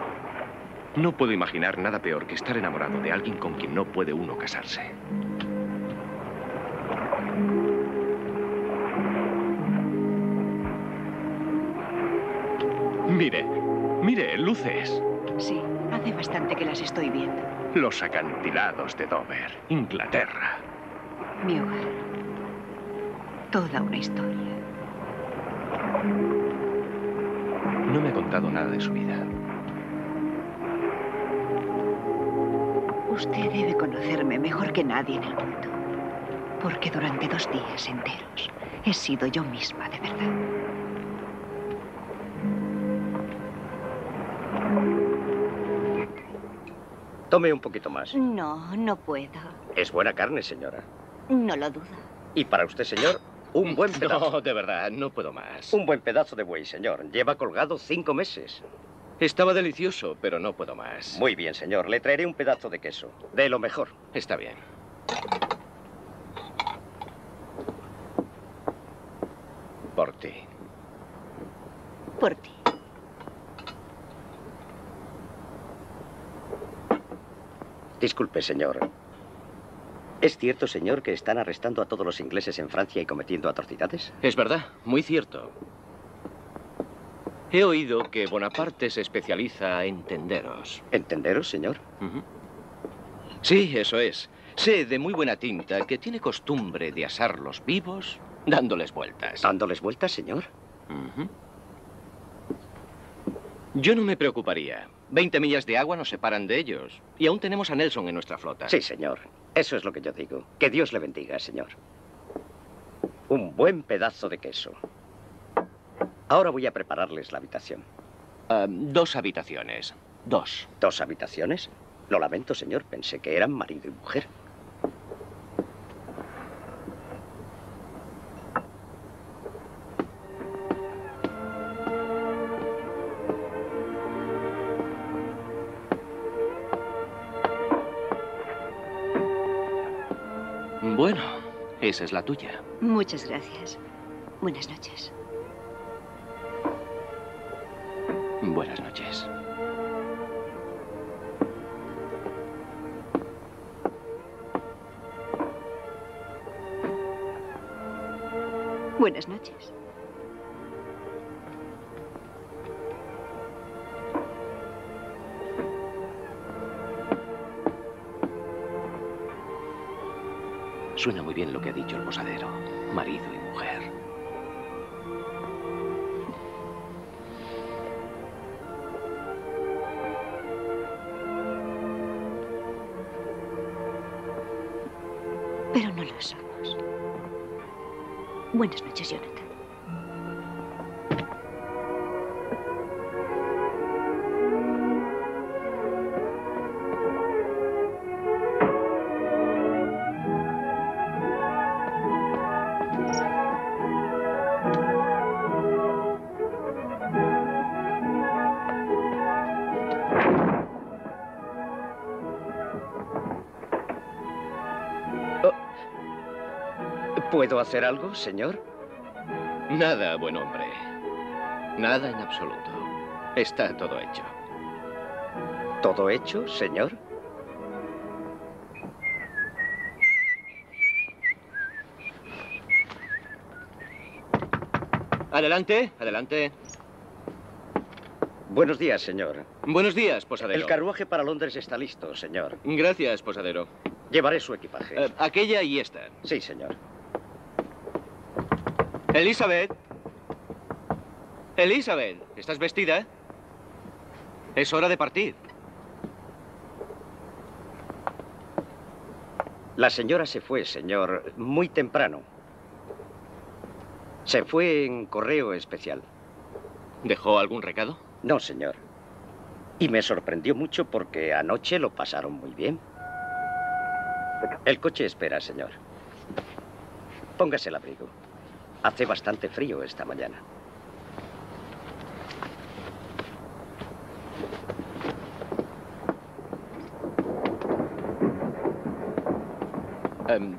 No puedo imaginar nada peor que estar enamorado de alguien con quien no puede uno casarse. Mire, mire, luces. Sí, hace bastante que las estoy viendo. Los acantilados de Dover, Inglaterra. Mi hogar. Toda una historia. No me ha contado nada de su vida. Usted debe conocerme mejor que nadie en el mundo. Porque durante dos días enteros he sido yo misma de verdad. Tome un poquito más. No, no puedo. Es buena carne, señora. No lo dudo. Y para usted, señor, un buen pedazo. No, de verdad, no puedo más. Un buen pedazo de buey, señor. Lleva colgado cinco meses. Estaba delicioso, pero no puedo más. Muy bien, señor. Le traeré un pedazo de queso. De lo mejor. Está bien. Por ti. Por ti. Disculpe, señor. ¿Es cierto, señor, que están arrestando a todos los ingleses en Francia y cometiendo atrocidades? Es verdad, muy cierto. He oído que Bonaparte se especializa en tenderos. ¿En tenderos, señor? Sí, eso es. Sé de muy buena tinta que tiene costumbre de asarlos vivos dándoles vueltas. ¿Dándoles vueltas, señor? Yo no me preocuparía. Veinte millas de agua nos separan de ellos. Y aún tenemos a Nelson en nuestra flota. Sí, señor. Eso es lo que yo digo. Que Dios le bendiga, señor. Un buen pedazo de queso. Ahora voy a prepararles la habitación. Ah, dos habitaciones. Dos. ¿Dos habitaciones? Lo lamento, señor. Pensé que eran marido y mujer. Bueno, esa es la tuya. Muchas gracias. Buenas noches. Buenas noches. Buenas noches. Suena muy bien lo que ha dicho el posadero. Marido y mujer. Pero no lo somos. Buenas noches, Jonathan. ¿Puedo hacer algo, señor? Nada, buen hombre. Nada en absoluto. Está todo hecho. ¿Todo hecho, señor? Adelante, adelante. Buenos días, señor. Buenos días, posadero. El carruaje para Londres está listo, señor. Gracias, posadero. Llevaré su equipaje. Eh, aquella y esta. Sí, señor. Elizabeth. Elizabeth, ¿estás vestida? Es hora de partir. La señora se fue, señor, muy temprano. Se fue en correo especial. ¿Dejó algún recado? No, señor. Y me sorprendió mucho porque anoche lo pasaron muy bien. El coche espera, señor. Póngase el abrigo. Hace bastante frío esta mañana. Em,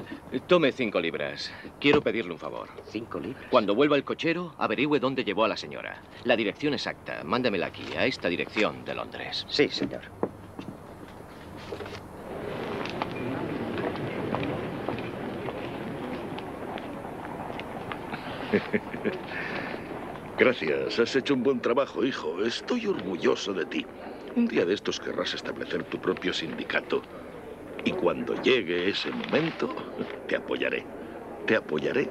tome cinco libras. Quiero pedirle un favor. ¿Cinco libras? Cuando vuelva el cochero, averigüe dónde llevó a la señora. La dirección exacta. Mándamela aquí, a esta dirección de Londres. Sí, señor. Gracias, has hecho un buen trabajo, hijo. Estoy orgulloso de ti. Un día de estos querrás establecer tu propio sindicato. Y cuando llegue ese momento, te apoyaré. Te apoyaré.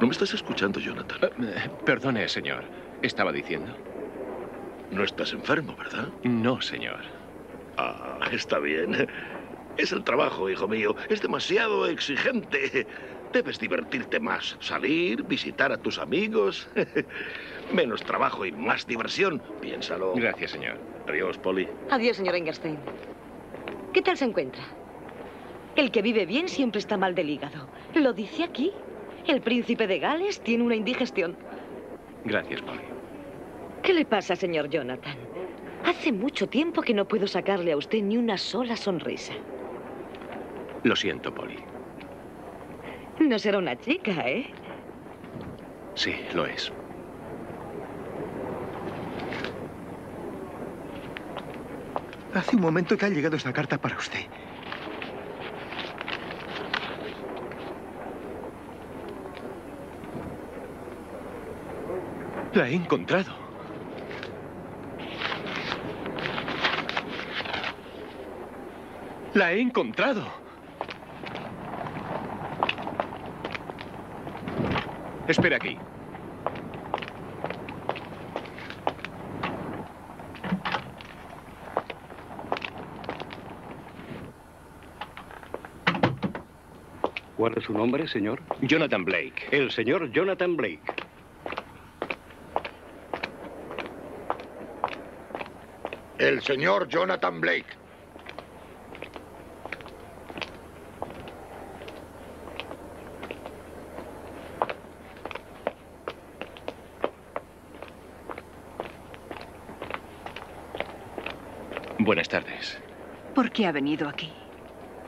¿No me estás escuchando, Jonathan? Eh, perdone, señor. Estaba diciendo. No estás enfermo, ¿verdad? No, señor. Ah, está bien. Es el trabajo, hijo mío. Es demasiado exigente. Debes divertirte más. Salir, visitar a tus amigos. Menos trabajo y más diversión. Piénsalo. Gracias, señor. Adiós, Polly. Adiós, señor Engerstein. ¿Qué tal se encuentra? El que vive bien siempre está mal del hígado. Lo dice aquí. El príncipe de Gales tiene una indigestión. Gracias, Polly. ¿Qué le pasa, señor Jonathan? Hace mucho tiempo que no puedo sacarle a usted ni una sola sonrisa. Lo siento, Polly. No será una chica, ¿eh? Sí, lo es. Hace un momento que ha llegado esta carta para usted. La he encontrado. La he encontrado. Espera aquí. ¿Cuál es su nombre, señor? Jonathan Blake. El señor Jonathan Blake. El señor Jonathan Blake. Buenas tardes. ¿Por qué ha venido aquí?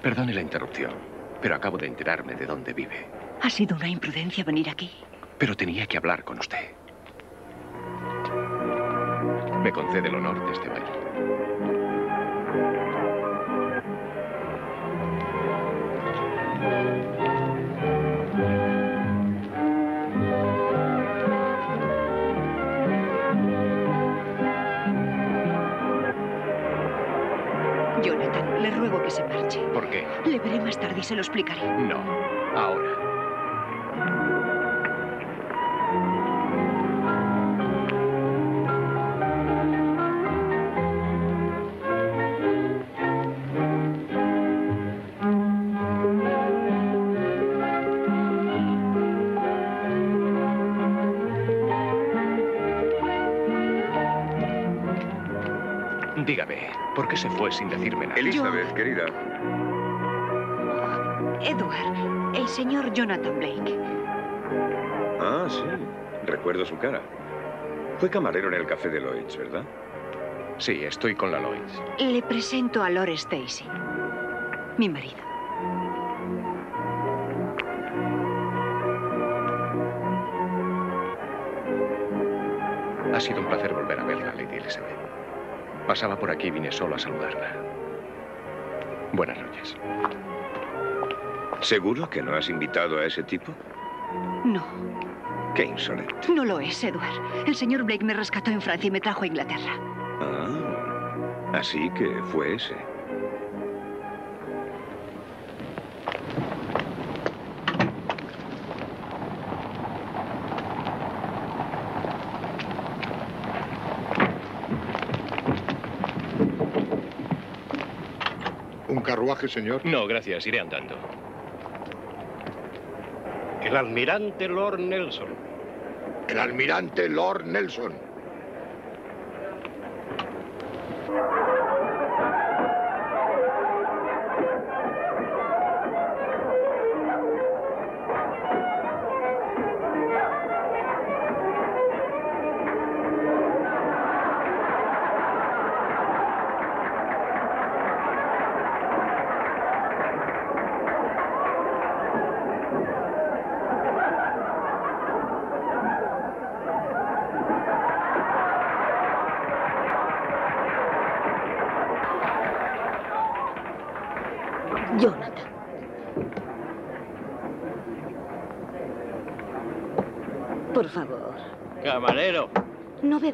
Perdone la interrupción, pero acabo de enterarme de dónde vive. Ha sido una imprudencia venir aquí. Pero tenía que hablar con usted. Me concede el honor de este tarde y se lo explicaré. No, ahora. Dígame, ¿por qué se fue sin decirme nada? Elizabeth, querida. Edward, el señor Jonathan Blake. Ah, sí. Recuerdo su cara. Fue camarero en el café de Lloyds, ¿verdad? Sí, estoy con la Lloyds. Le presento a Lord Stacy, mi marido. Ha sido un placer volver a verla, Lady Elizabeth. Pasaba por aquí y vine solo a saludarla. Buenas noches. ¿Seguro que no has invitado a ese tipo? No, Qué insolente. no lo es, Edward. El señor Blake me rescató en Francia y me trajo a Inglaterra. Ah, así que fue ese. ¿Un carruaje, señor? No, gracias. Iré andando. El almirante Lord Nelson. El almirante Lord Nelson.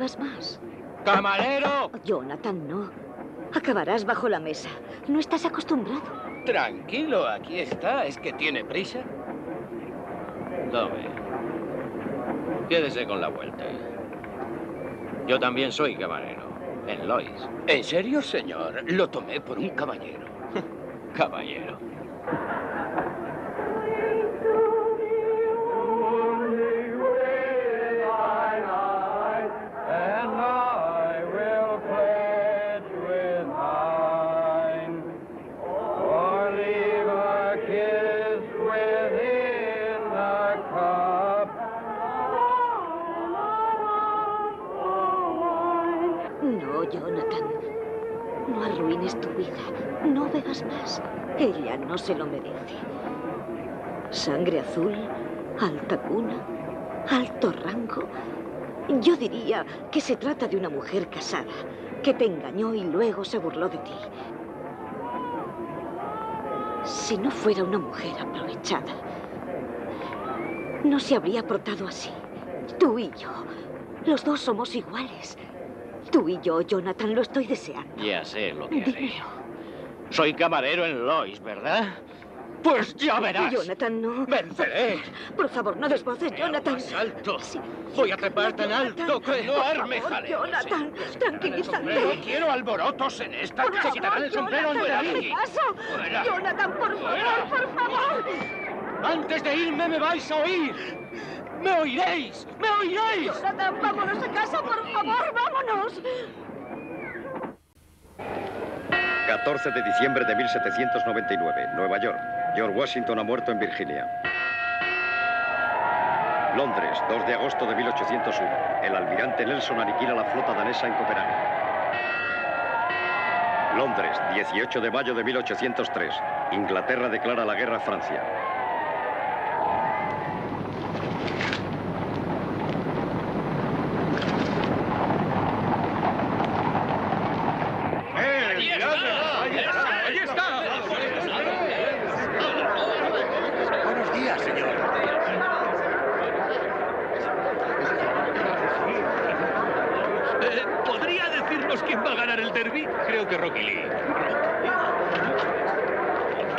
Bebas más. ¡Camarero! Jonathan, no. Acabarás bajo la mesa. No estás acostumbrado. Tranquilo, aquí está. ¿Es que tiene prisa? Tome. Quédese con la vuelta. Yo también soy camarero. En Lois. ¿En serio, señor? Lo tomé por un caballero. Caballero. No se lo merece. Sangre azul, alta cuna, alto rango. Yo diría que se trata de una mujer casada, que te engañó y luego se burló de ti. Si no fuera una mujer aprovechada, no se habría portado así. Tú y yo, los dos somos iguales. Tú y yo, Jonathan, lo estoy deseando. Ya sé lo que haré. Soy camarero en Lois, ¿verdad? Pues ya verás. Jonathan, no. Venceré. Por favor, no desvoces, Jonathan. Más alto. Voy a trepar tan alto que no arme jaleo. Jonathan, No tranquilízate. quiero alborotos en esta. Por Se quitarán el sombrero aquí. caso. Fuera. Jonathan, por favor, por favor. Antes de irme me vais a oír. ¡Me oiréis! ¡Me oiréis! Jonathan, vámonos a casa, por favor, vámonos. 14 de diciembre de 1799, Nueva York. George Washington ha muerto en Virginia. Londres, 2 de agosto de 1801. El almirante Nelson aniquila la flota danesa en Copenhague. Londres, 18 de mayo de 1803. Inglaterra declara la guerra a Francia. ¡Allí está! Buenos días, señor. Eh, ¿Podría decirnos quién va a ganar el derby? Creo que Rocky Lee.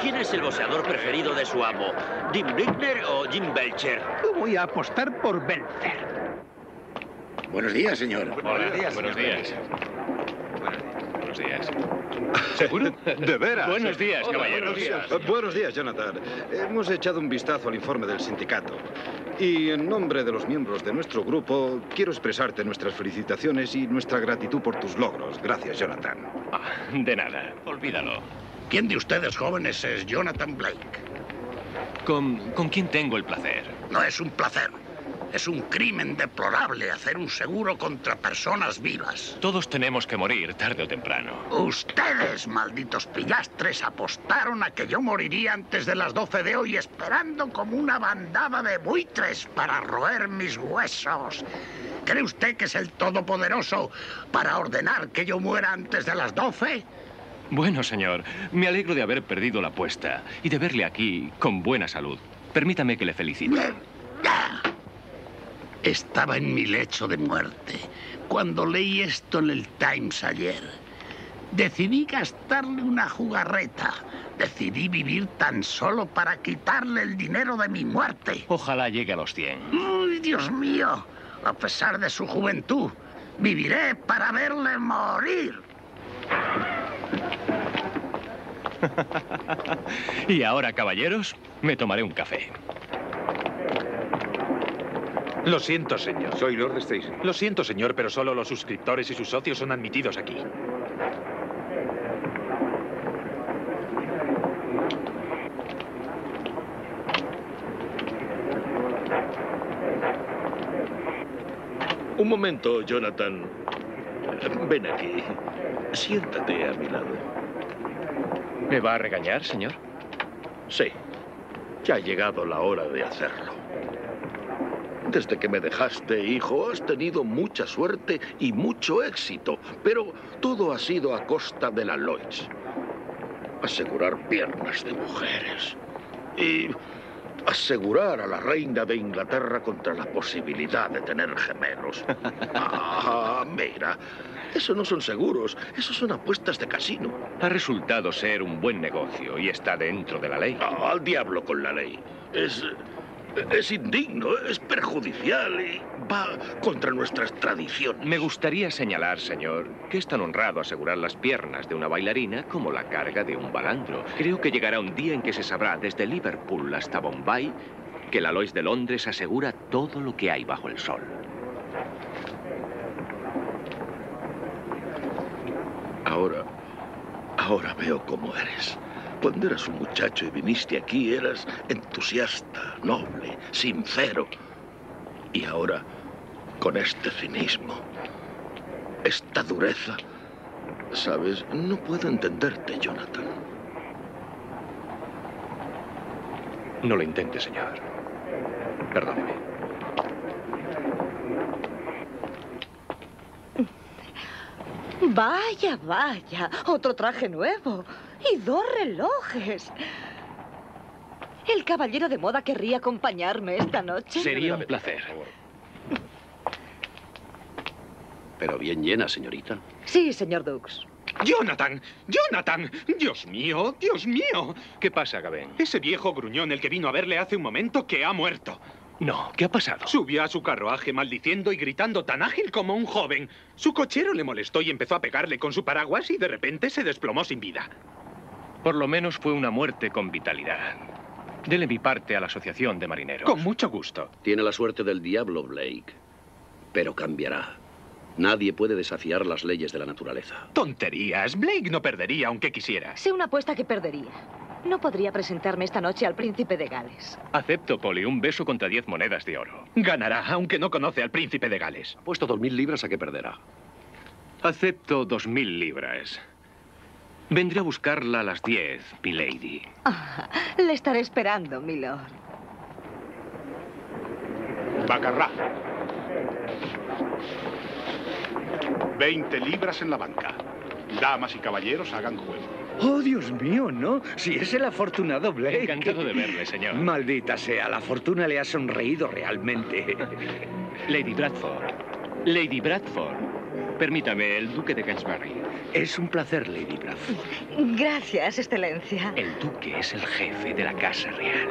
¿Quién es el boxeador preferido de su amo? ¿Jim Brickner o Jim Belcher? Voy a apostar por Belfer. Buenos días, señor. Buenos días. Buenos días. Buenos días. ¿Seguro? De veras. Buenos días, caballeros. buenos días. Eh, Buenos días, Jonathan. Hemos echado un vistazo al informe del sindicato. Y en nombre de los miembros de nuestro grupo, quiero expresarte nuestras felicitaciones y nuestra gratitud por tus logros. Gracias, Jonathan. Ah, de nada. Olvídalo. ¿Quién de ustedes jóvenes es Jonathan Blake? ¿Con, ¿Con quién tengo el placer? No es un placer. Es un crimen deplorable hacer un seguro contra personas vivas. Todos tenemos que morir tarde o temprano. Ustedes, malditos pillastres, apostaron a que yo moriría antes de las 12 de hoy esperando como una bandada de buitres para roer mis huesos. ¿Cree usted que es el Todopoderoso para ordenar que yo muera antes de las 12? Bueno, señor, me alegro de haber perdido la apuesta y de verle aquí con buena salud. Permítame que le felicite. Estaba en mi lecho de muerte cuando leí esto en el Times ayer. Decidí gastarle una jugarreta. Decidí vivir tan solo para quitarle el dinero de mi muerte. Ojalá llegue a los 100. ¡Uy, Dios mío! A pesar de su juventud, viviré para verle morir. y ahora, caballeros, me tomaré un café. Lo siento, señor. Soy Lord Stacy. Lo siento, señor, pero solo los suscriptores y sus socios son admitidos aquí. Un momento, Jonathan. Ven aquí. Siéntate a mi lado. ¿Me va a regañar, señor? Sí. Ya ha llegado la hora de hacerlo. Desde que me dejaste, hijo, has tenido mucha suerte y mucho éxito, pero todo ha sido a costa de la Lloyds. Asegurar piernas de mujeres. Y asegurar a la reina de Inglaterra contra la posibilidad de tener gemelos. Ah, mira, eso no son seguros, eso son apuestas de casino. Ha resultado ser un buen negocio y está dentro de la ley. Ah, al diablo con la ley. Es. Es indigno, es perjudicial y va contra nuestras tradiciones. Me gustaría señalar, señor, que es tan honrado asegurar las piernas de una bailarina como la carga de un balandro. Creo que llegará un día en que se sabrá desde Liverpool hasta Bombay que la Lois de Londres asegura todo lo que hay bajo el sol. Ahora, ahora veo cómo eres. Cuando eras un muchacho y viniste aquí, eras entusiasta, noble, sincero. Y ahora, con este cinismo, esta dureza, sabes, no puedo entenderte, Jonathan. No lo intente, señor. Perdóneme. Vaya, vaya, otro traje nuevo. Y dos relojes. ¿El caballero de moda querría acompañarme esta noche? Sería un placer. Pero bien llena, señorita. Sí, señor Dux. ¡Jonathan! ¡Jonathan! ¡Dios mío! ¡Dios mío! ¿Qué pasa, Gaben? Ese viejo gruñón, el que vino a verle hace un momento, que ha muerto. No, ¿qué ha pasado? Subió a su carruaje maldiciendo y gritando tan ágil como un joven. Su cochero le molestó y empezó a pegarle con su paraguas y de repente se desplomó sin vida. Por lo menos fue una muerte con vitalidad. Dele mi parte a la Asociación de Marineros. Con mucho gusto. Tiene la suerte del diablo, Blake. Pero cambiará. Nadie puede desafiar las leyes de la naturaleza. Tonterías. Blake no perdería aunque quisiera. Sé una apuesta que perdería. No podría presentarme esta noche al príncipe de Gales. Acepto, Polly, un beso contra diez monedas de oro. Ganará, aunque no conoce al príncipe de Gales. Ha puesto dos mil libras a que perderá. Acepto dos mil libras. Vendré a buscarla a las diez, mi lady. Ah, le estaré esperando, milord. Bacarrá. 20 libras en la banca. Damas y caballeros, hagan juego. Oh, Dios mío, no. Si es el afortunado Blake. Encantado de verle, señor. Maldita sea, la fortuna le ha sonreído realmente. Lady Bradford. Lady Bradford. Permítame, el duque de Canterbury. Es un placer, Lady Bradford. Gracias, excelencia. El duque es el jefe de la Casa Real.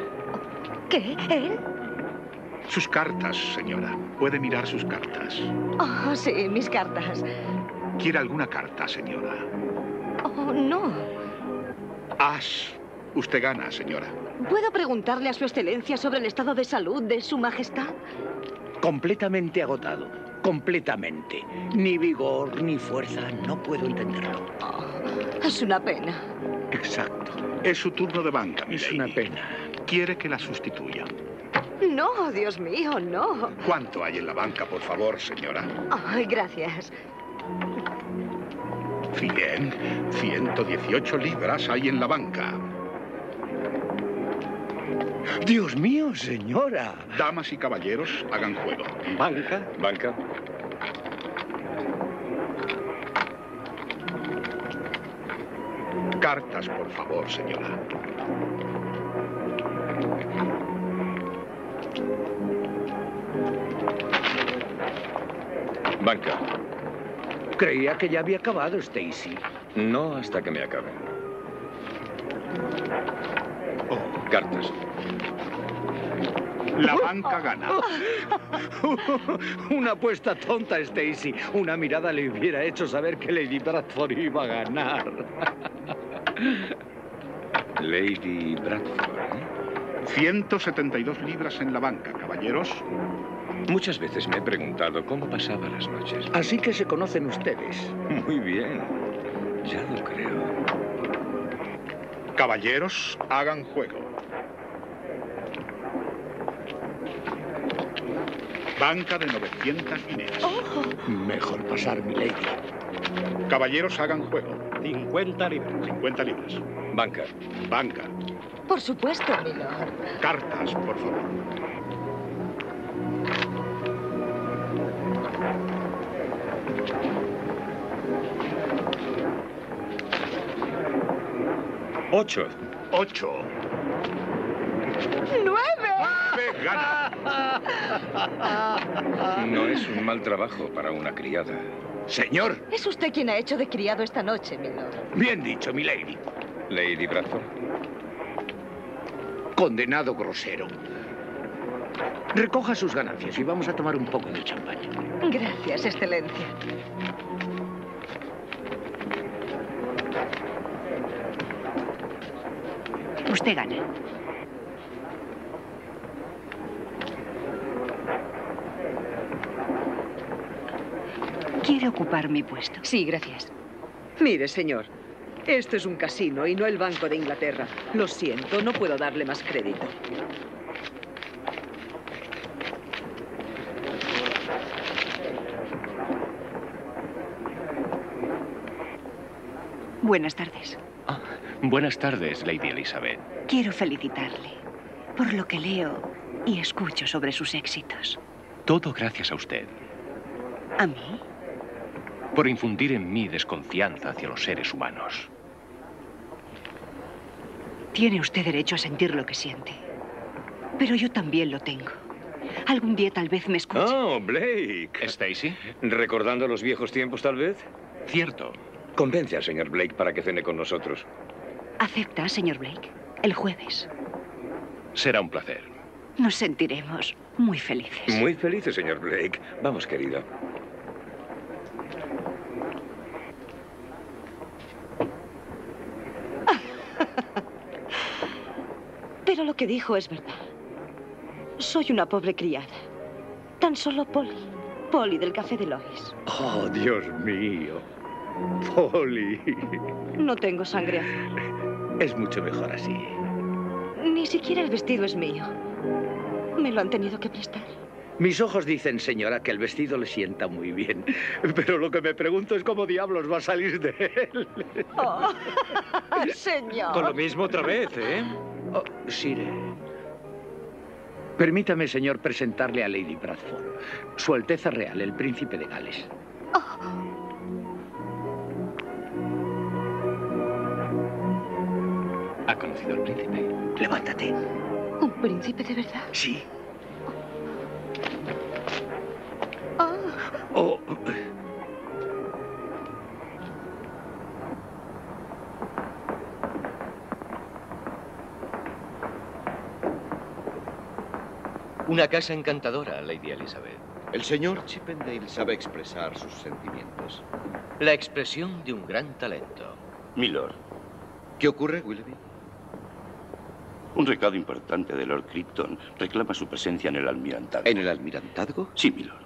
¿Qué? ¿Él? Sus cartas, señora. Puede mirar sus cartas. Oh, sí, mis cartas. ¿Quiere alguna carta, señora? Oh, no. As. Usted gana, señora. ¿Puedo preguntarle a su excelencia sobre el estado de salud de su majestad? Completamente agotado. Completamente. Ni vigor, ni fuerza. No puedo entenderlo. Oh, es una pena. Exacto. Es su turno de banca, mi Es lady. una pena. Quiere que la sustituya. No, Dios mío, no. ¿Cuánto hay en la banca, por favor, señora? Ay, gracias. Bien, 118 libras hay en la banca. Dios mío, señora. Damas y caballeros, hagan juego. ¿Banca? Banca. Cartas, por favor, señora. Banca. Creía que ya había acabado, Stacy. No hasta que me acaben. Cartas. La banca gana. Una apuesta tonta, Stacy. Una mirada le hubiera hecho saber que Lady Bradford iba a ganar. Lady Bradford. 172 libras en la banca, caballeros. Muchas veces me he preguntado cómo pasaba las noches. Así que se conocen ustedes. Muy bien. Ya lo creo. Caballeros, hagan juego. Banca de 900 guineas. Mejor pasar, mi lady. Caballeros, hagan juego. 50 libras. 50 libras. Banca. Banca. Por supuesto. Cartas, por favor. Ocho. Ocho. ¡Nueve! Gana. No es un mal trabajo para una criada. Señor. Es usted quien ha hecho de criado esta noche, milord. Bien dicho, mi lady. Lady Bradford. Condenado grosero. Recoja sus ganancias y vamos a tomar un poco de champaña. Gracias, excelencia. Usted gana. ¿Quiere ocupar mi puesto? Sí, gracias. Mire, señor, esto es un casino y no el Banco de Inglaterra. Lo siento, no puedo darle más crédito. Buenas tardes. Buenas tardes, Lady Elizabeth. Quiero felicitarle por lo que leo y escucho sobre sus éxitos. Todo gracias a usted. ¿A mí? Por infundir en mí desconfianza hacia los seres humanos. Tiene usted derecho a sentir lo que siente. Pero yo también lo tengo. Algún día tal vez me escuche. Oh, Blake. ¿Stacy? ¿Recordando los viejos tiempos, tal vez? Cierto. Convence al señor Blake para que cene con nosotros. ¿Acepta, señor Blake? El jueves. Será un placer. Nos sentiremos muy felices. Muy felices, señor Blake. Vamos, querido. Pero lo que dijo es verdad. Soy una pobre criada. Tan solo Polly. Polly del café de Lois. Oh, Dios mío. Polly. No tengo sangre azul. Es mucho mejor así. Ni siquiera el vestido es mío. Me lo han tenido que prestar. Mis ojos dicen, señora, que el vestido le sienta muy bien. Pero lo que me pregunto es cómo diablos va a salir de él. Oh, señor. Con lo mismo otra vez, ¿eh? Oh, Sire. Permítame, señor, presentarle a Lady Bradford. Su Alteza Real, el Príncipe de Gales. ¿Ha conocido al príncipe? Levántate. ¿Un príncipe de verdad? Sí. Ah, Oh, Una casa encantadora, Lady Elizabeth. El señor Chippendale sabe expresar sus sentimientos. La expresión de un gran talento. Milord. ¿Qué ocurre, Willoughby? Un recado importante de Lord Krypton reclama su presencia en el almirantazgo. ¿En el almirantazgo? Sí, milord.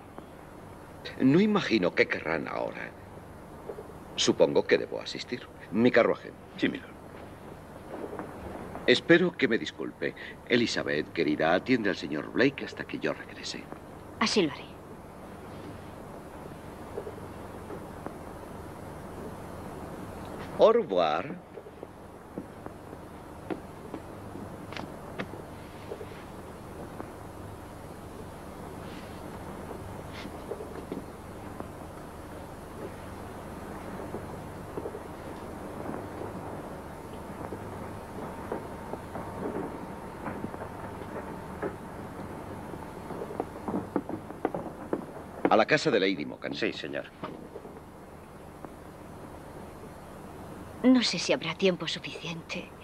No imagino qué querrán ahora. Supongo que debo asistir. Mi carruaje. Sí, milord. Espero que me disculpe. Elizabeth, querida, atiende al señor Blake hasta que yo regrese. Así lo haré. Au revoir. La casa de Lady Mocan. Sí, señor. No sé si habrá tiempo suficiente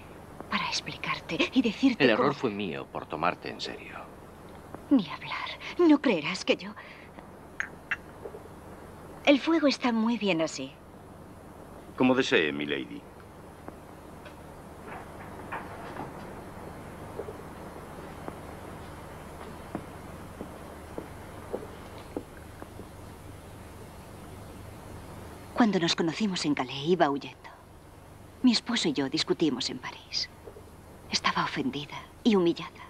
para explicarte y decirte El error cómo- fue mío por tomarte en serio. Ni hablar. No creerás que yo... El fuego está muy bien así. Como desee, milady. Cuando nos conocimos en Calais iba huyendo. Mi esposo y yo discutimos en París. Estaba ofendida y humillada.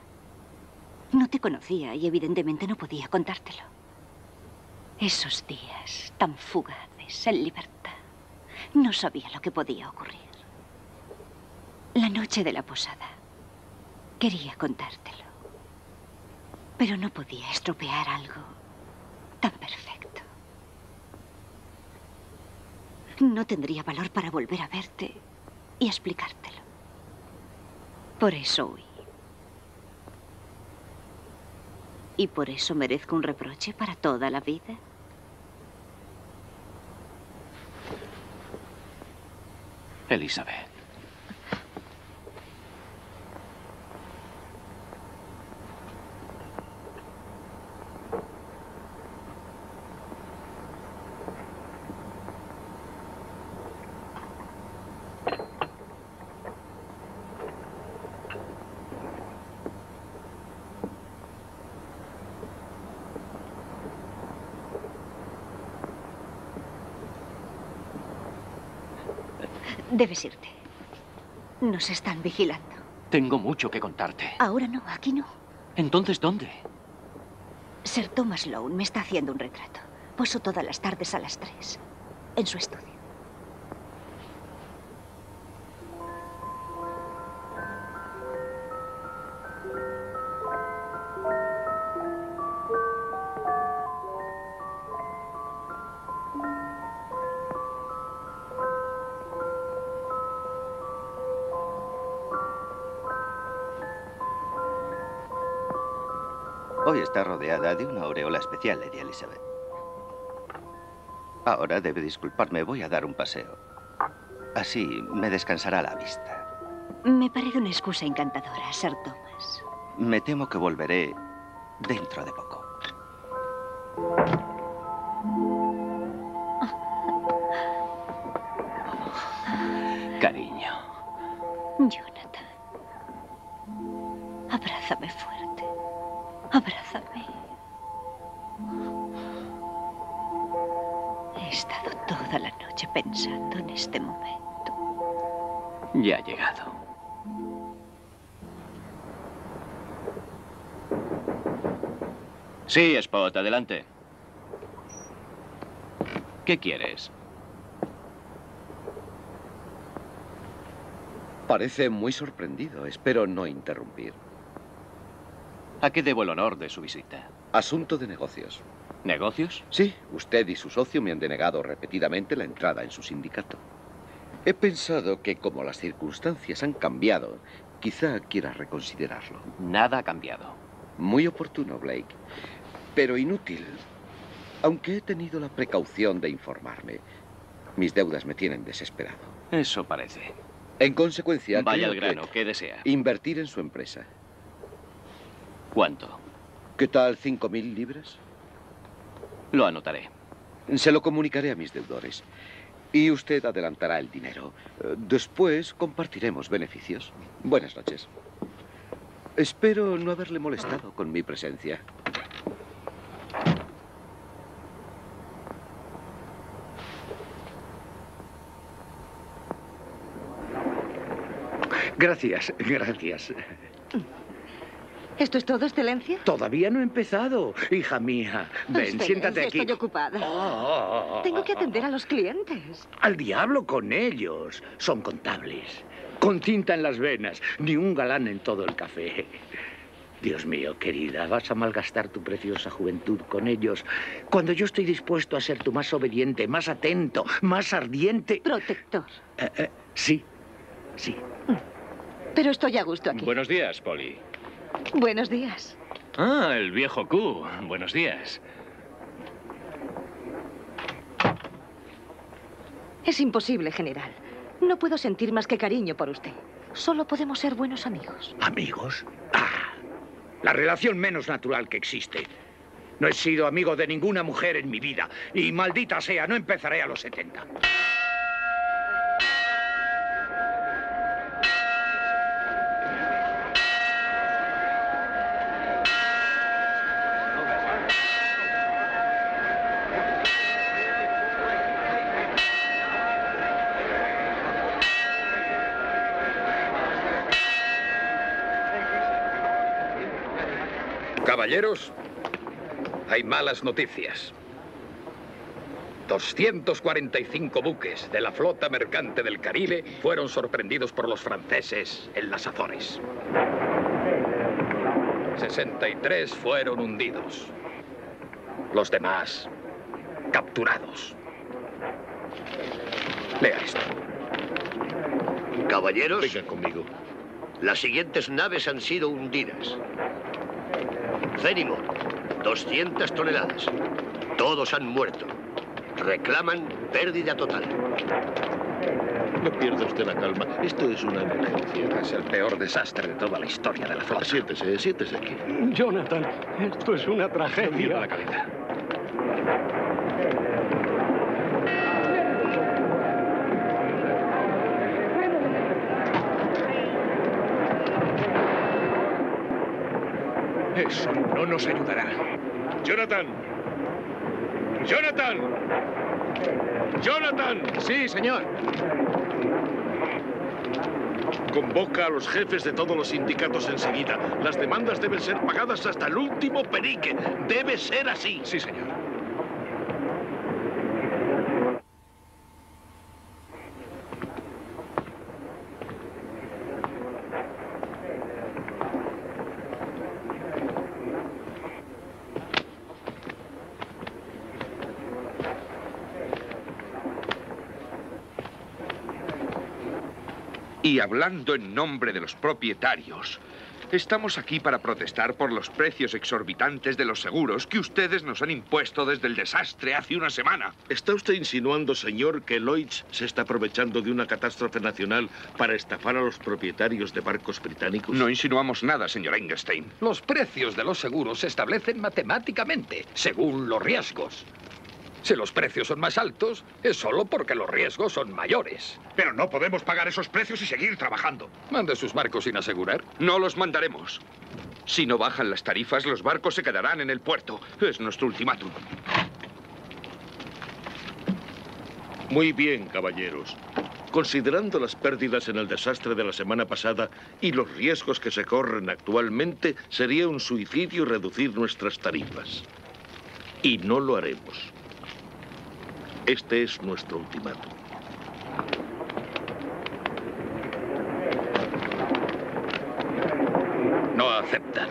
No te conocía y evidentemente no podía contártelo. Esos días tan fugaces, en libertad, no sabía lo que podía ocurrir. La noche de la posada. Quería contártelo. Pero no podía estropear algo tan perfecto. No tendría valor para volver a verte y explicártelo. Por eso huí. ¿Y por eso merezco un reproche para toda la vida? Elizabeth. Debes irte. Nos están vigilando. Tengo mucho que contarte. Ahora no, aquí no. Entonces, ¿dónde? Sir Thomas Lowe me está haciendo un retrato. Poso todas las tardes a las tres. En su estudio. Está rodeada de una aureola especial, Lady Elizabeth. Ahora debe disculparme, voy a dar un paseo. Así me descansará la vista. Me parece una excusa encantadora, Sir Thomas. Me temo que volveré dentro de poco. Este momento. Ya ha llegado. Sí, Spot, adelante. ¿Qué quieres? Parece muy sorprendido. Espero no interrumpir. ¿A qué debo el honor de su visita? Asunto de negocios. ¿Negocios? Sí, usted y su socio me han denegado repetidamente la entrada en su sindicato. He pensado que como las circunstancias han cambiado, quizá quiera reconsiderarlo. Nada ha cambiado. Muy oportuno, Blake. Pero inútil. Aunque he tenido la precaución de informarme, mis deudas me tienen desesperado. Eso parece. En consecuencia, Vaya al grano. que ¿Qué desea? invertir en su empresa. ¿Cuánto? ¿Qué tal cinco mil libras? Lo anotaré. Se lo comunicaré a mis deudores. Y usted adelantará el dinero. Eh, Después compartiremos beneficios. Buenas noches. Espero no haberle molestado con mi presencia. Gracias, gracias. ¿Esto es todo, Excelencia? Todavía no he empezado, hija mía. Ven, Espere, siéntate aquí. Estoy ocupada. Oh. Tengo que atender a los clientes. Al diablo con ellos. Son contables. Con tinta en las venas. Ni un galán en todo el café. Dios mío, querida, vas a malgastar tu preciosa juventud con ellos cuando yo estoy dispuesto a ser tu más obediente, más atento, más ardiente. Protector. Eh, eh, sí, sí. Pero estoy a gusto aquí. Buenos días, Polly. Buenos días. Ah, el viejo Q. Buenos días. Es imposible, general. No puedo sentir más que cariño por usted. Solo podemos ser buenos amigos. ¿Amigos? Ah, la relación menos natural que existe. No he sido amigo de ninguna mujer en mi vida. Y maldita sea, no empezaré a los 70. Caballeros, hay malas noticias. 245 buques de la flota mercante del Caribe fueron sorprendidos por los franceses en las Azores. 63 fueron hundidos. Los demás capturados. Lea esto. Caballeros. Vengan conmigo. Las siguientes naves han sido hundidas. Fenimore, 200 toneladas. Todos han muerto. Reclaman pérdida total. No pierda usted la calma. Esto es una emergencia. Es el peor desastre de toda la historia de la flota. Siéntese, siéntese aquí. Jonathan, esto es una tragedia. la. Eso no nos ayudará. Jonathan. Jonathan. Jonathan. Sí, señor. Convoca a los jefes de todos los sindicatos enseguida. Las demandas deben ser pagadas hasta el último penique. Debe ser así. Sí, señor. Y hablando en nombre de los propietarios, estamos aquí para protestar por los precios exorbitantes de los seguros que ustedes nos han impuesto desde el desastre hace una semana. ¿Está usted insinuando, señor, que Lloyds se está aprovechando de una catástrofe nacional para estafar a los propietarios de barcos británicos? No insinuamos nada, señor Engelstein. Los precios de los seguros se establecen matemáticamente, según los riesgos. Si los precios son más altos, es solo porque los riesgos son mayores. Pero no podemos pagar esos precios y seguir trabajando. ¿Mande sus barcos sin asegurar? No los mandaremos. Si no bajan las tarifas, los barcos se quedarán en el puerto. Es nuestro ultimátum. Muy bien, caballeros. Considerando las pérdidas en el desastre de la semana pasada y los riesgos que se corren actualmente, sería un suicidio reducir nuestras tarifas. Y no lo haremos. Este es nuestro ultimátum. No aceptan.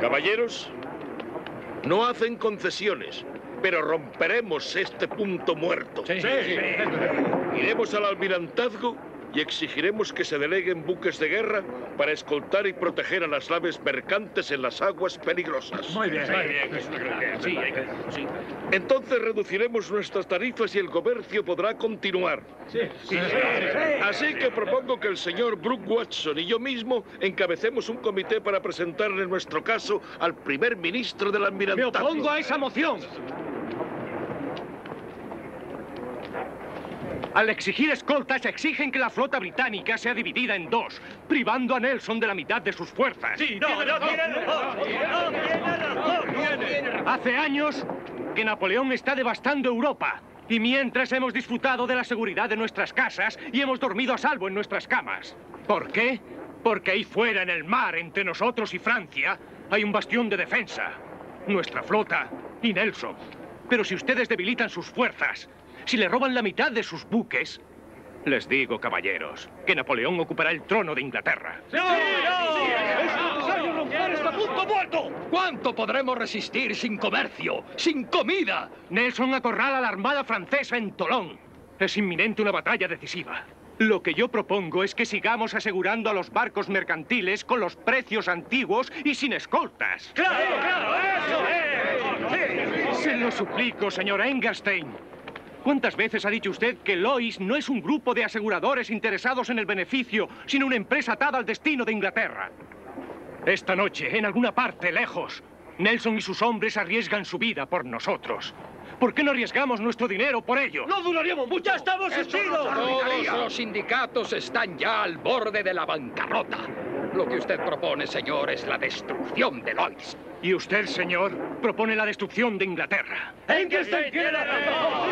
Caballeros, no hacen concesiones, pero romperemos este punto muerto. Iremos al almirantazgo y exigiremos que se deleguen buques de guerra para escoltar y proteger a las naves mercantes en las aguas peligrosas. Muy bien. Sí, Entonces reduciremos nuestras tarifas y el comercio podrá continuar. Así que propongo que el señor Brooke Watson y yo mismo encabecemos un comité para presentarle nuestro caso al primer ministro del Me almirantazgo. opongo a esa moción. Al exigir escoltas, exigen que la flota británica sea dividida en dos, privando a Nelson de la mitad de sus fuerzas. Sí, no, no. Hace años, que Napoleón está devastando Europa. Y mientras hemos disfrutado de la seguridad de nuestras casas y hemos dormido a salvo en nuestras camas. ¿Por qué? Porque ahí fuera en el mar, entre nosotros y Francia, hay un bastión de defensa. Nuestra flota y Nelson. Pero si ustedes debilitan sus fuerzas, si le roban la mitad de sus buques, les digo, caballeros, que Napoleón ocupará el trono de Inglaterra. está a punto muerto! ¿Cuánto podremos resistir sin comercio, sin comida? Nelson acorrala a la armada francesa en Tolón. Es inminente una batalla decisiva. Lo que yo propongo es que sigamos asegurando a los barcos mercantiles con los precios antiguos y sin escoltas. ¡Claro, claro! ¡Eso es! Se lo suplico, señor Engerstein. ¿Cuántas veces ha dicho usted que Lois no es un grupo de aseguradores interesados en el beneficio, sino una empresa atada al destino de Inglaterra? Esta noche, en alguna parte lejos, Nelson y sus hombres arriesgan su vida por nosotros. ¿Por qué no arriesgamos nuestro dinero por ello? ¡No duraríamos mucho! ¡Ya estamos hundidos! Todos los sindicatos están ya al borde de la bancarrota. Lo que usted propone, señor, es la destrucción de Lois. Y usted, señor, propone la destrucción de Inglaterra. Engelstein tiene razón.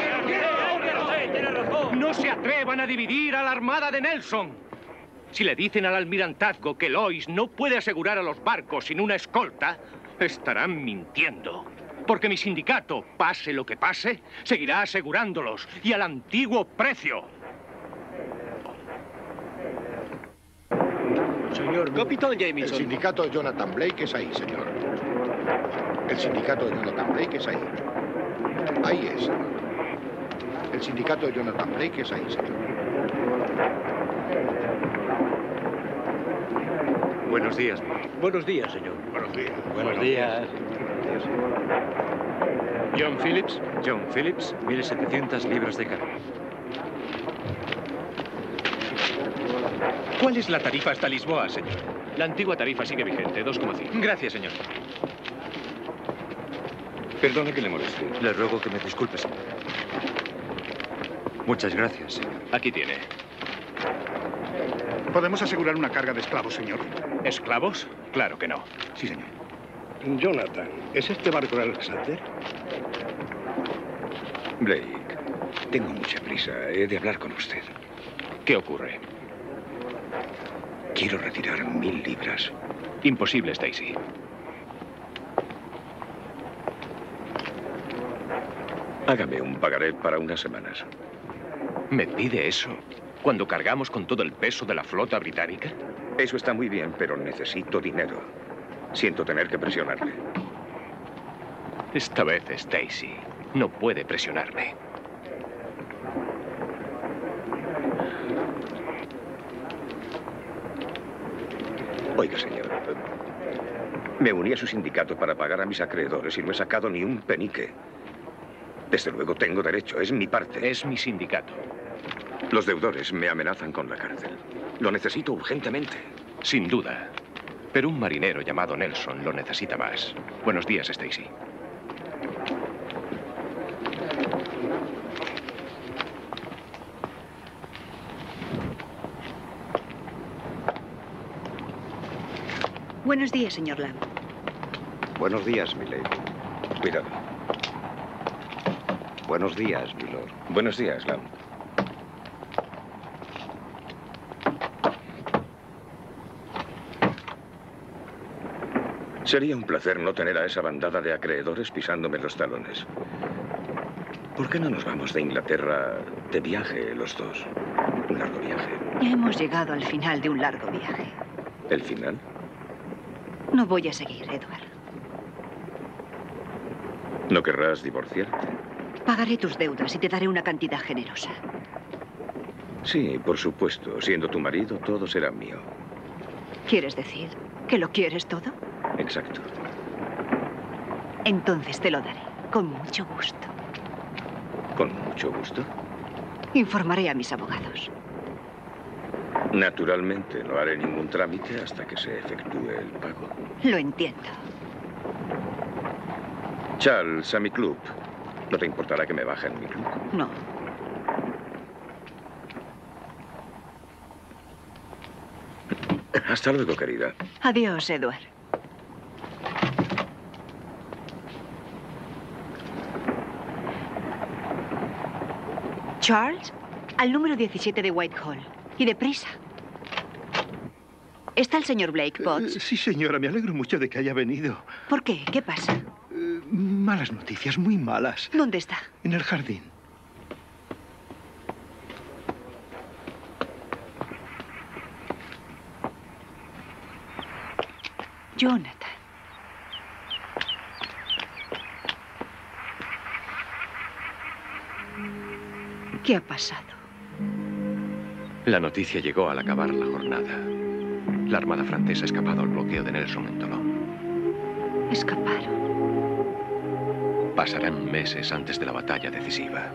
Tiene razón. No se atrevan a dividir a la armada de Nelson. Si le dicen al almirantazgo que Lois no puede asegurar a los barcos sin una escolta, estarán mintiendo. Porque mi sindicato, pase lo que pase, seguirá asegurándolos y al antiguo precio. Señor Capitán Jameson. El sindicato Jonathan Blake es ahí, señor. El sindicato de Jonathan Blake es ahí. Ahí es. El sindicato de Jonathan Blake es ahí, señor. Buenos días. Buenos días, señor. Buenos días. Buenos días. John Phillips. John Phillips, 1.700 libras de carga. ¿Cuál es la tarifa hasta Lisboa, señor? La antigua tarifa sigue vigente, 2,5. Gracias, señor. Perdone que le moleste. Le ruego que me disculpe, señor. Muchas gracias, señor. Aquí tiene. ¿Podemos asegurar una carga de esclavos, señor? ¿Esclavos? Claro que no. Sí, señor. Jonathan, ¿es este barco el Alexander? Blake, tengo mucha prisa. He de hablar con usted. ¿Qué ocurre? Quiero retirar mil libras. Imposible, Stacy. Hágame un pagaré para unas semanas. ¿Me pide eso cuando cargamos con todo el peso de la flota británica? Eso está muy bien, pero necesito dinero. Siento tener que presionarle. Esta vez, Stacy, no puede presionarme. Oiga, señor. Me uní a su sindicato para pagar a mis acreedores y no he sacado ni un penique. Desde luego tengo derecho, es mi parte. Es mi sindicato. Los deudores me amenazan con la cárcel. Lo necesito urgentemente. Sin duda. Pero un marinero llamado Nelson lo necesita más. Buenos días, Stacy. Buenos días, señor Lamb. Buenos días, milady. Cuidado. Buenos días, milord. Buenos días, Lam. Sería un placer no tener a esa bandada de acreedores pisándome los talones. ¿Por qué no nos vamos de Inglaterra de viaje los dos? Un largo viaje. Hemos llegado al final de un largo viaje. ¿El final? No voy a seguir, Edward. ¿No querrás divorciarte? Pagaré tus deudas y te daré una cantidad generosa. Sí, por supuesto. Siendo tu marido, todo será mío. ¿Quieres decir que lo quieres todo? Exacto. Entonces te lo daré, con mucho gusto. Con mucho gusto. Informaré a mis abogados. Naturalmente, no haré ningún trámite hasta que se efectúe el pago. Lo entiendo. Charles, a mi club. ¿No te importará que me baje el micro? No. Hasta luego, querida. Adiós, Edward. Charles, al número 17 de Whitehall. Y deprisa. ¿Está el señor Blake, Potts? Eh, eh, sí, señora, me alegro mucho de que haya venido. ¿Por qué? ¿Qué pasa? Malas noticias, muy malas. ¿Dónde está? En el jardín. Jonathan. ¿Qué ha pasado? La noticia llegó al acabar la jornada. La Armada Francesa ha escapado al bloqueo de Nelson en Toulon. Escaparon. Pasarán meses antes de la batalla decisiva.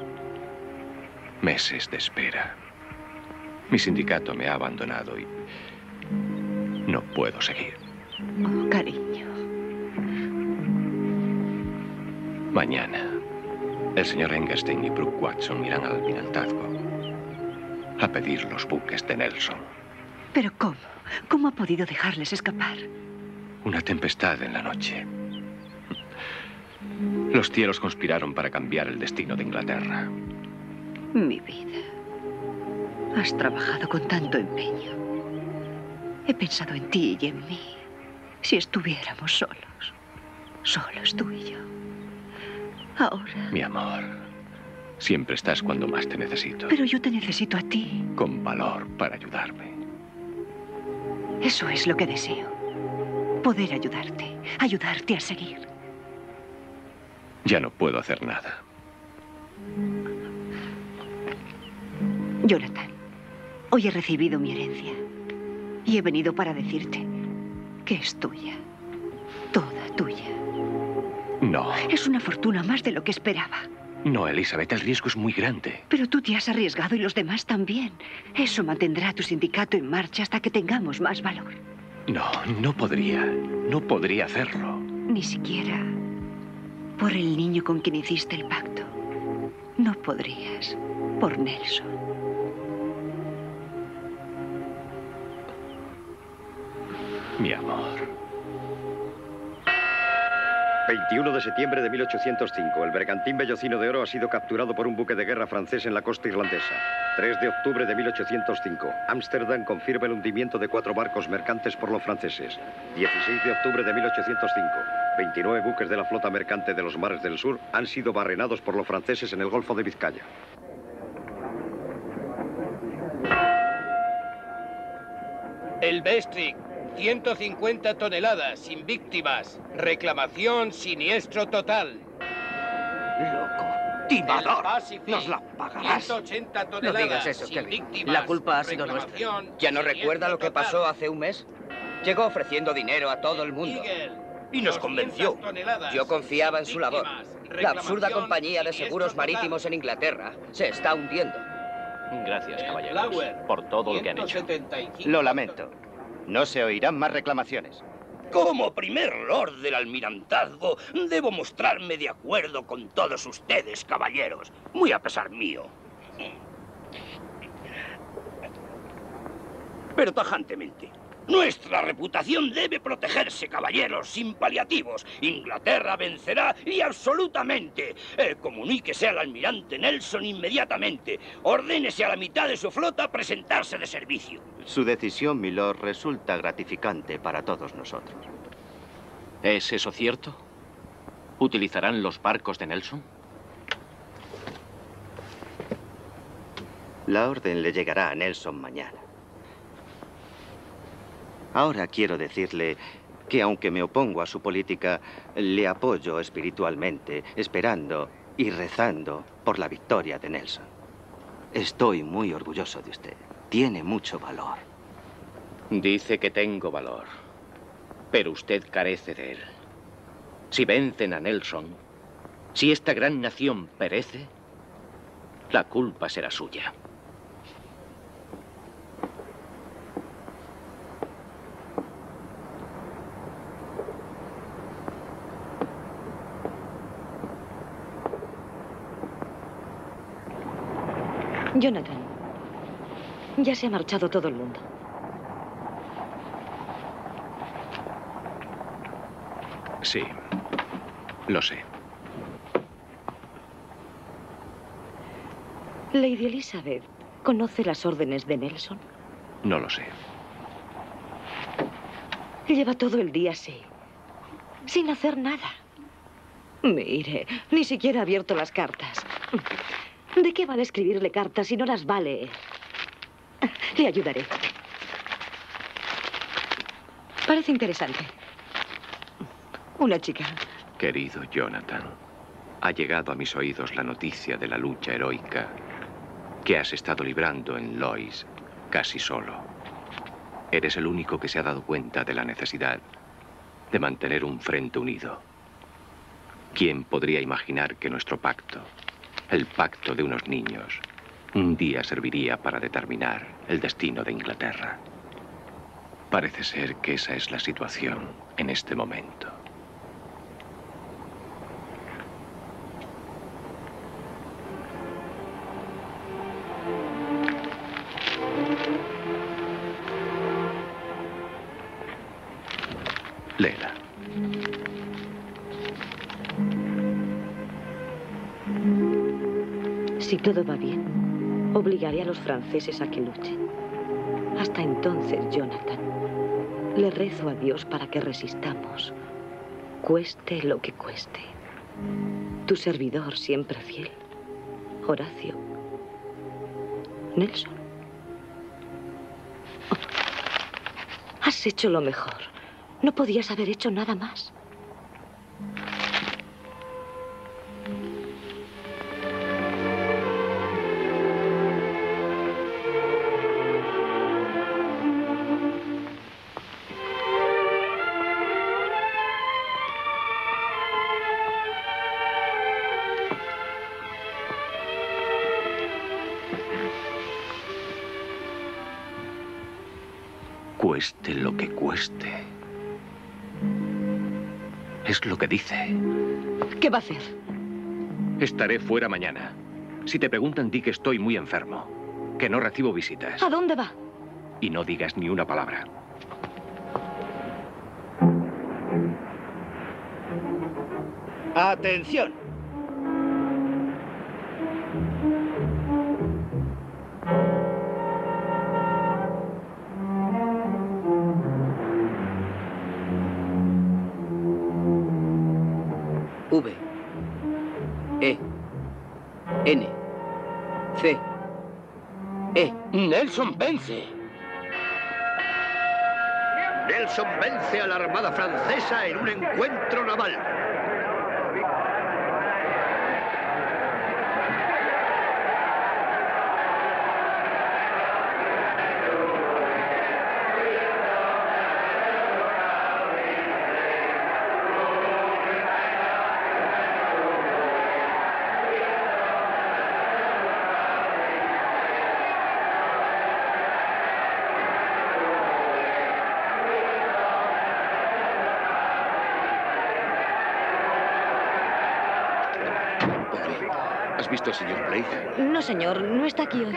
Meses de espera. Mi sindicato me ha abandonado y no puedo seguir. Oh, cariño. Mañana, el señor Engerstein y Brooke Watson irán al almirantazgo a pedir los buques de Nelson. ¿Pero cómo? ¿Cómo ha podido dejarles escapar? Una tempestad en la noche. Los cielos conspiraron para cambiar el destino de Inglaterra. Mi vida. Has trabajado con tanto empeño. He pensado en ti y en mí. Si estuviéramos solos. Solos tú y yo. Ahora. Mi amor, siempre estás cuando más te necesito. Pero yo te necesito a ti. Con valor para ayudarme. Eso es lo que deseo. Poder ayudarte. Ayudarte a seguir. Ya no puedo hacer nada. Jonathan, hoy he recibido mi herencia. Y he venido para decirte que es tuya. Toda tuya. No. Es una fortuna más de lo que esperaba. No, Elizabeth, el riesgo es muy grande. Pero tú te has arriesgado y los demás también. Eso mantendrá a tu sindicato en marcha hasta que tengamos más valor. No, no podría. No podría hacerlo. Ni siquiera por el niño con quien hiciste el pacto. No podrías. Por Nelson. Mi amor. 21 de septiembre de 1805. El bergantín Bellocino de Oro ha sido capturado por un buque de guerra francés en la costa irlandesa. 3 de octubre de 1805. Ámsterdam confirma el hundimiento de cuatro barcos mercantes por los franceses. 16 de octubre de 1805. 29 buques de la flota mercante de los mares del sur han sido barrenados por los franceses en el Golfo de Vizcaya. El Bestrick, 150 toneladas, sin víctimas. Reclamación siniestro total. Loco. Timador. Nos la pagarás. 180 No toneladas, digas eso, sin Kevin. víctimas. La culpa ha sido nuestra. ¿Ya no recuerda lo que total. pasó hace un mes? Llegó ofreciendo dinero a todo el mundo. Y nos convenció. Yo confiaba en su labor. La absurda compañía de seguros marítimos en Inglaterra se está hundiendo. Gracias, caballeros, por todo lo que han hecho. Lo lamento. No se oirán más reclamaciones. Como primer lord del almirantazgo, debo mostrarme de acuerdo con todos ustedes, caballeros. Muy a pesar mío. Pero tajantemente. Nuestra reputación debe protegerse, caballeros, sin paliativos. Inglaterra vencerá y absolutamente. Eh, comuníquese al almirante Nelson inmediatamente. Ordénese a la mitad de su flota presentarse de servicio. Su decisión, milord, resulta gratificante para todos nosotros. ¿Es eso cierto? ¿Utilizarán los barcos de Nelson? La orden le llegará a Nelson mañana. Ahora quiero decirle que aunque me opongo a su política, le apoyo espiritualmente, esperando y rezando por la victoria de Nelson. Estoy muy orgulloso de usted. Tiene mucho valor. Dice que tengo valor, pero usted carece de él. Si vencen a Nelson, si esta gran nación perece, la culpa será suya. Jonathan, ya se ha marchado todo el mundo. Sí, lo sé. Lady Elizabeth, ¿conoce las órdenes de Nelson? No lo sé. Lleva todo el día así, sin hacer nada. Mire, ni siquiera ha abierto las cartas. ¿De qué vale escribirle cartas si no las va a leer? Le ayudaré. Parece interesante. Una chica. Querido Jonathan, ha llegado a mis oídos la noticia de la lucha heroica que has estado librando en Lois, casi solo. Eres el único que se ha dado cuenta de la necesidad de mantener un frente unido. ¿Quién podría imaginar que nuestro pacto, el pacto de unos niños, un día serviría para determinar el destino de Inglaterra? Parece ser que esa es la situación en este momento. Todo va bien, obligaré a los franceses a que luchen. Hasta entonces, Jonathan, le rezo a Dios para que resistamos, cueste lo que cueste. Tu servidor siempre fiel, Horacio. Nelson. Has hecho lo mejor. No podías haber hecho nada más. Hacer? Estaré fuera mañana. Si te preguntan, di que estoy muy enfermo. Que no recibo visitas. ¿A dónde va? Y no digas ni una palabra. Atención. Nelson vence. Nelson vence a la Armada Francesa en un encuentro naval. Señor, no está aquí hoy.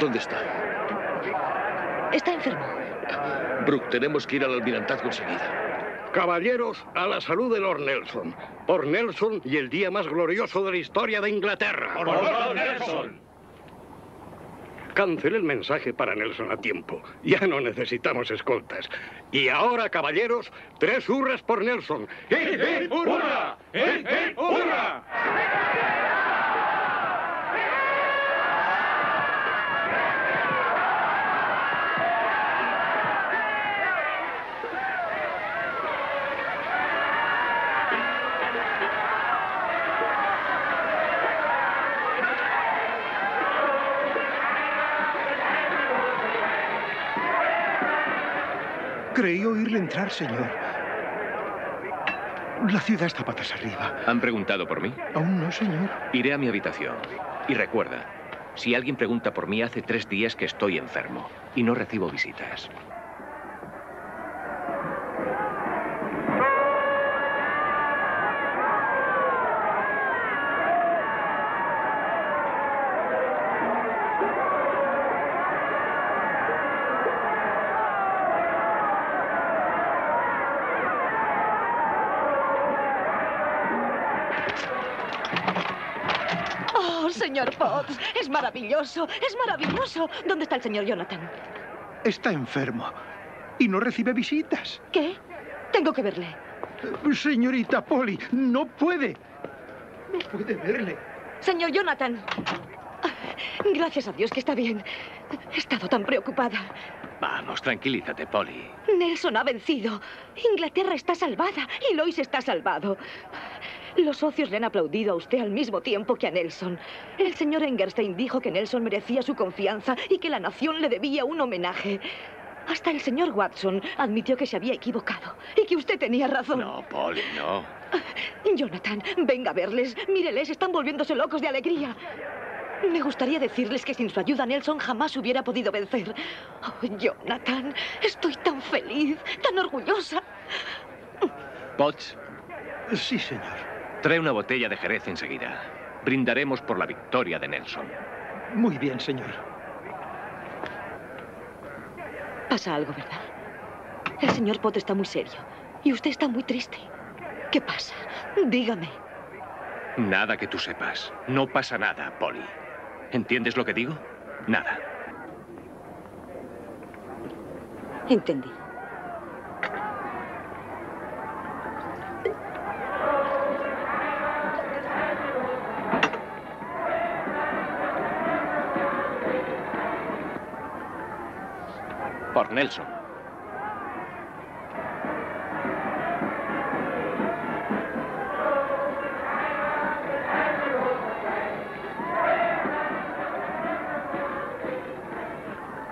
¿Dónde está? Está enfermo. Brooke, tenemos que ir al almirantazgo enseguida. Caballeros, a la salud de Lord Nelson. Por Nelson y el día más glorioso de la historia de Inglaterra. Por Lord Nelson. Cancelé el mensaje para Nelson a tiempo. Ya no necesitamos escoltas. Y ahora, caballeros, tres hurras por Nelson. ¡Hip, hip, hurra! ¡Hip, hip, hurra! Creí oírle entrar, señor. La ciudad está patas arriba. ¿Han preguntado por mí? Aún no, señor. Iré a mi habitación. Y recuerda, si alguien pregunta por mí, hace tres días que estoy enfermo y no recibo visitas. Señor Potts, es maravilloso, es maravilloso. ¿Dónde está el señor Jonathan? Está enfermo y no recibe visitas. ¿Qué? Tengo que verle. Señorita Polly, no puede. No puede verle. Señor Jonathan. Gracias a Dios que está bien. He estado tan preocupada. Vamos, tranquilízate, Polly. Nelson ha vencido. Inglaterra está salvada y Lois está salvado. Los socios le han aplaudido a usted al mismo tiempo que a Nelson. El señor Engerstein dijo que Nelson merecía su confianza y que la nación le debía un homenaje. Hasta el señor Watson admitió que se había equivocado y que usted tenía razón. No, Polly, no. Jonathan, venga a verles. Míreles, están volviéndose locos de alegría. Me gustaría decirles que sin su ayuda Nelson jamás hubiera podido vencer. Oh, Jonathan, estoy tan feliz, tan orgullosa. Potts, Sí, señor. Trae una botella de Jerez enseguida. Brindaremos por la victoria de Nelson. Muy bien, señor. Pasa algo, ¿verdad? El señor Pot está muy serio y usted está muy triste. ¿Qué pasa? Dígame. Nada que tú sepas. No pasa nada, Polly. ¿Entiendes lo que digo? Nada. Entendí. Por Nelson.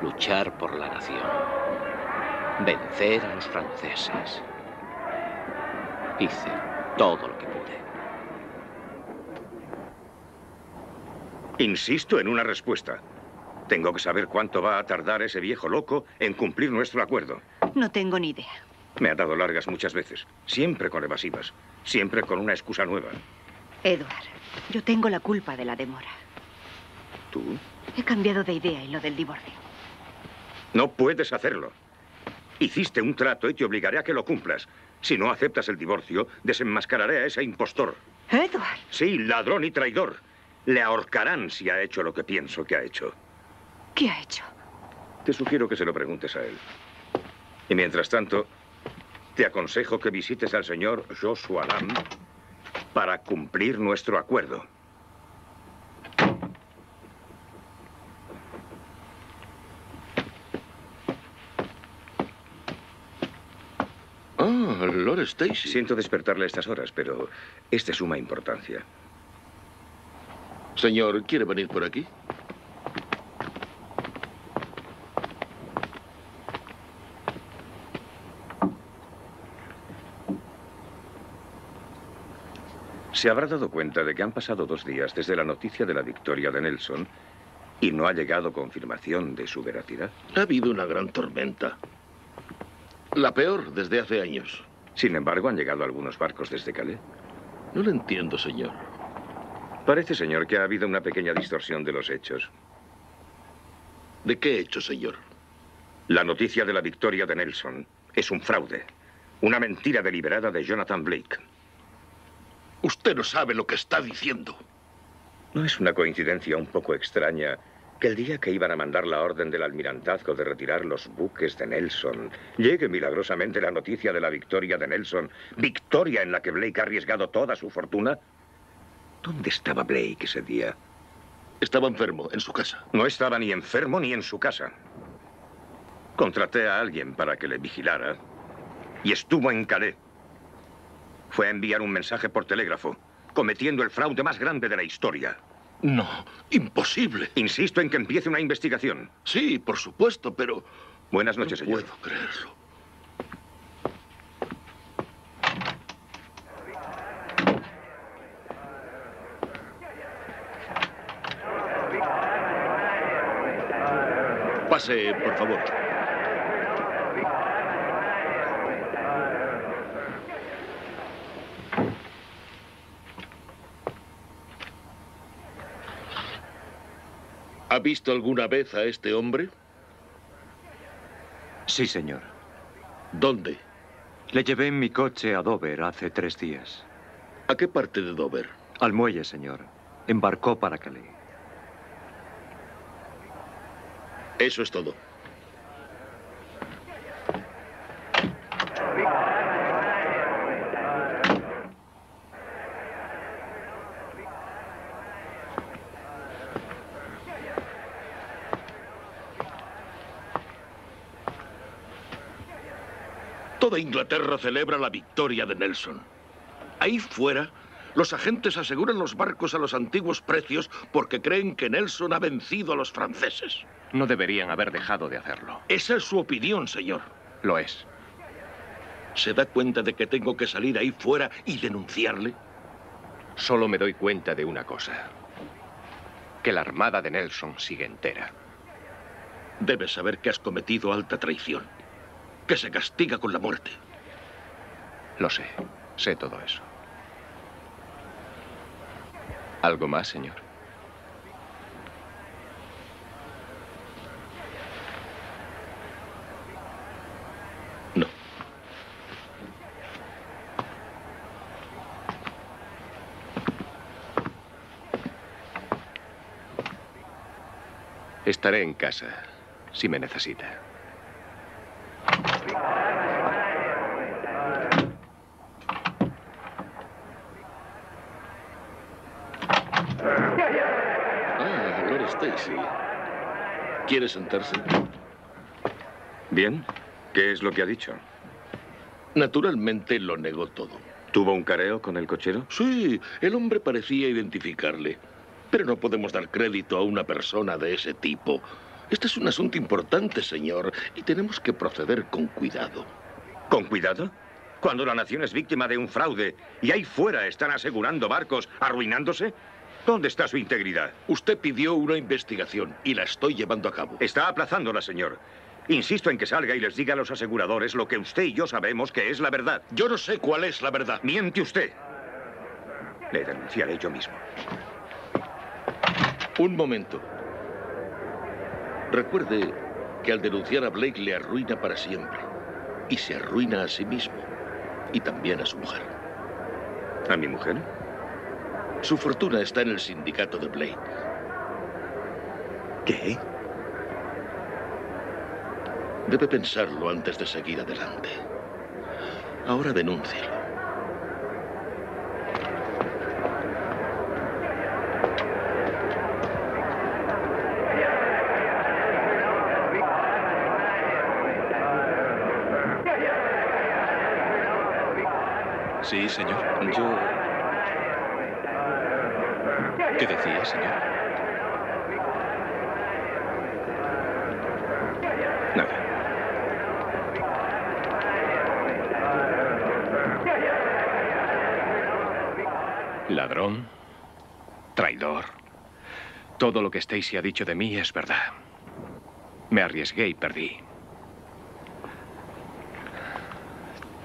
Luchar por la nación. Vencer a los franceses. Hice todo lo que pude. Insisto en una respuesta. Tengo que saber cuánto va a tardar ese viejo loco en cumplir nuestro acuerdo. No tengo ni idea. Me ha dado largas muchas veces, siempre con evasivas, siempre con una excusa nueva. Edward, yo tengo la culpa de la demora. ¿Tú? He cambiado de idea en lo del divorcio. No puedes hacerlo. Hiciste un trato y te obligaré a que lo cumplas. Si no aceptas el divorcio, desenmascararé a ese impostor. Edward. Sí, ladrón y traidor. Le ahorcarán si ha hecho lo que pienso que ha hecho. ¿Qué ha hecho? Te sugiero que se lo preguntes a él. Y mientras tanto, te aconsejo que visites al señor Joshua Lamb para cumplir nuestro acuerdo. Ah, Lord Stacy. Siento despertarle a estas horas, pero es de suma importancia. Señor, ¿quiere venir por aquí? Se habrá dado cuenta de que han pasado dos días desde la noticia de la victoria de Nelson y no ha llegado confirmación de su veracidad. Ha habido una gran tormenta. La peor desde hace años. Sin embargo, han llegado algunos barcos desde Calais. No lo entiendo, señor. Parece, señor, que ha habido una pequeña distorsión de los hechos. ¿De qué hecho, señor? La noticia de la victoria de Nelson es un fraude. Una mentira deliberada de Jonathan Blake. Usted no sabe lo que está diciendo. ¿No es una coincidencia un poco extraña que el día que iban a mandar la orden del almirantazgo de retirar los buques de Nelson, llegue milagrosamente la noticia de la victoria de Nelson, victoria en la que Blake ha arriesgado toda su fortuna? ¿Dónde estaba Blake ese día? Estaba enfermo, en su casa. No estaba ni enfermo ni en su casa. Contraté a alguien para que le vigilara y estuvo en Calais. Fue a enviar un mensaje por telégrafo, cometiendo el fraude más grande de la historia. No, imposible. Insisto en que empiece una investigación. Sí, por supuesto, pero... Buenas noches, no señor. puedo creerlo. Pase, por favor. ¿Ha visto alguna vez a este hombre? Sí, señor. ¿Dónde? Le llevé en mi coche a Dover hace tres días. ¿A qué parte de Dover? Al muelle, señor. Embarcó para Calais. Eso es todo. Toda Inglaterra celebra la victoria de Nelson. Ahí fuera, los agentes aseguran los barcos a los antiguos precios porque creen que Nelson ha vencido a los franceses. No deberían haber dejado de hacerlo. Esa es su opinión, señor. Lo es. ¿Se da cuenta de que tengo que salir ahí fuera y denunciarle? Solo me doy cuenta de una cosa. Que la armada de Nelson sigue entera. Debes saber que has cometido alta traición. Que se castiga con la muerte. Lo sé. Sé todo eso. ¿Algo más, señor? No. Estaré en casa si me necesita. Ah, Lord Stacy. ¿Quiere sentarse? Bien. ¿Qué es lo que ha dicho? Naturalmente lo negó todo. ¿Tuvo un careo con el cochero? Sí, el hombre parecía identificarle. Pero no podemos dar crédito a una persona de ese tipo. Este es un asunto importante, señor, y tenemos que proceder con cuidado. ¿Con cuidado? Cuando la nación es víctima de un fraude y ahí fuera están asegurando barcos arruinándose, ¿dónde está su integridad? Usted pidió una investigación y la estoy llevando a cabo. Está aplazándola, señor. Insisto en que salga y les diga a los aseguradores lo que usted y yo sabemos que es la verdad. Yo no sé cuál es la verdad. Miente usted. Le denunciaré yo mismo. Un momento. Recuerde que al denunciar a Blake le arruina para siempre. Y se arruina a sí mismo. Y también a su mujer. ¿A mi mujer? Su fortuna está en el sindicato de Blake. ¿Qué? Debe pensarlo antes de seguir adelante. Ahora denúncielo. Sí, señor. Yo... ¿Qué decía, señor? Nada. Ladrón, traidor. Todo lo que Stacy ha dicho de mí es verdad. Me arriesgué y perdí.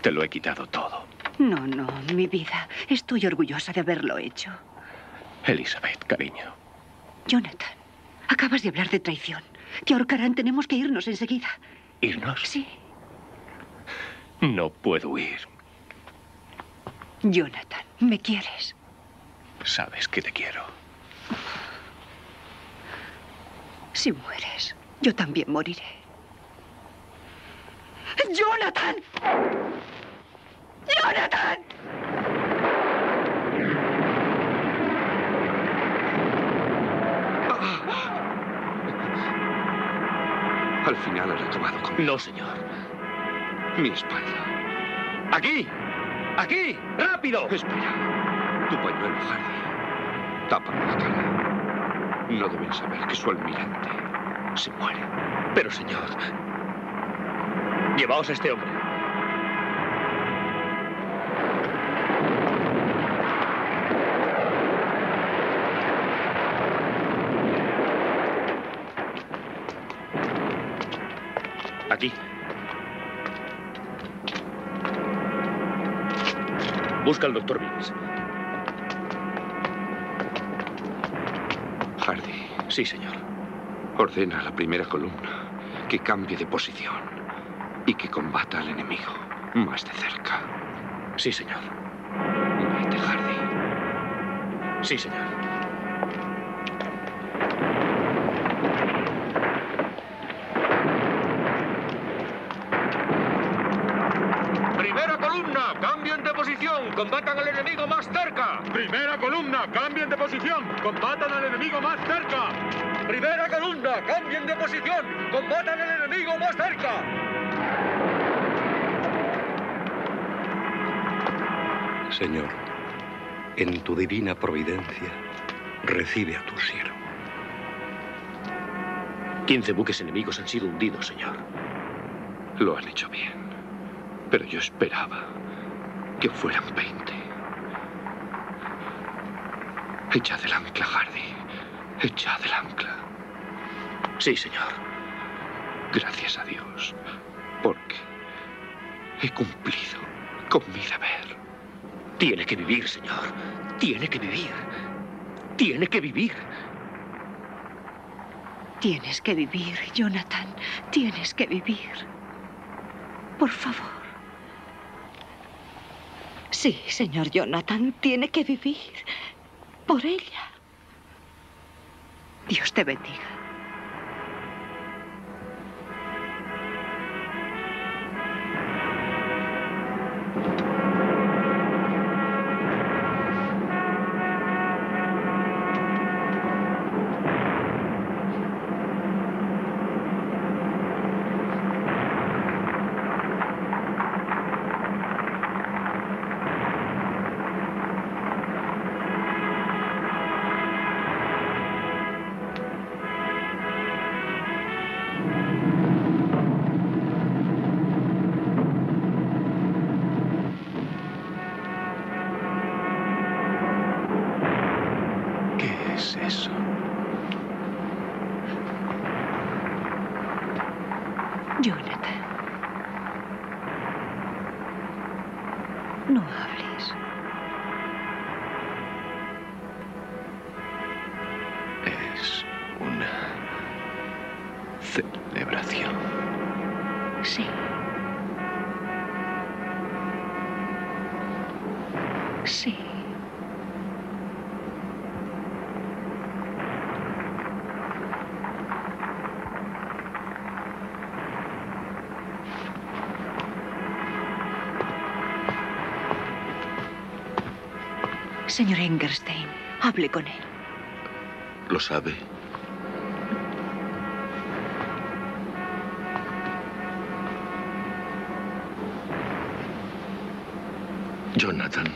Te lo he quitado todo. No, no, mi vida. Estoy orgullosa de haberlo hecho. Elizabeth, cariño. Jonathan, acabas de hablar de traición. Te ahorcarán. Tenemos que irnos enseguida. ¿Irnos? Sí. No puedo huir. Jonathan, ¿me quieres? Sabes que te quiero. Si mueres, yo también moriré. ¡Jonathan! ¡Jonathan! Al final has acabado conmigo. No, señor. Mi espalda. ¡Aquí! ¡Aquí! ¡Rápido! Espera. Tu pañuelo, Hardy. Tápame la cara. No deben saber que su almirante se muere. Pero, señor... Llevaos a este hombre. Busca al doctor Vince. Hardy. Sí, señor. Ordena a la primera columna que cambie de posición y que combata al enemigo más de cerca. Sí, señor. Vete, Hardy. Sí, señor. Combatan al enemigo más cerca. Primera columna, cambien de posición, combatan al enemigo más cerca. Primera columna, cambien de posición, combatan al enemigo más cerca. Señor, en tu divina providencia, recibe a tu siervo. Quince buques enemigos han sido hundidos, señor. Lo han hecho bien. Pero yo esperaba que fueran 20. Echad el ancla, Hardy. Echad el ancla. Sí, señor. Gracias a Dios. Porque he cumplido con mi deber. Tiene que vivir, señor. Tiene que vivir. Tiene que vivir. Tienes que vivir, Jonathan. Tienes que vivir. Por favor. Sí, señor Jonathan, tiene que vivir. Por ella. Dios te bendiga. Señor Engerstein, hable con él. ¿Lo sabe? Jonathan.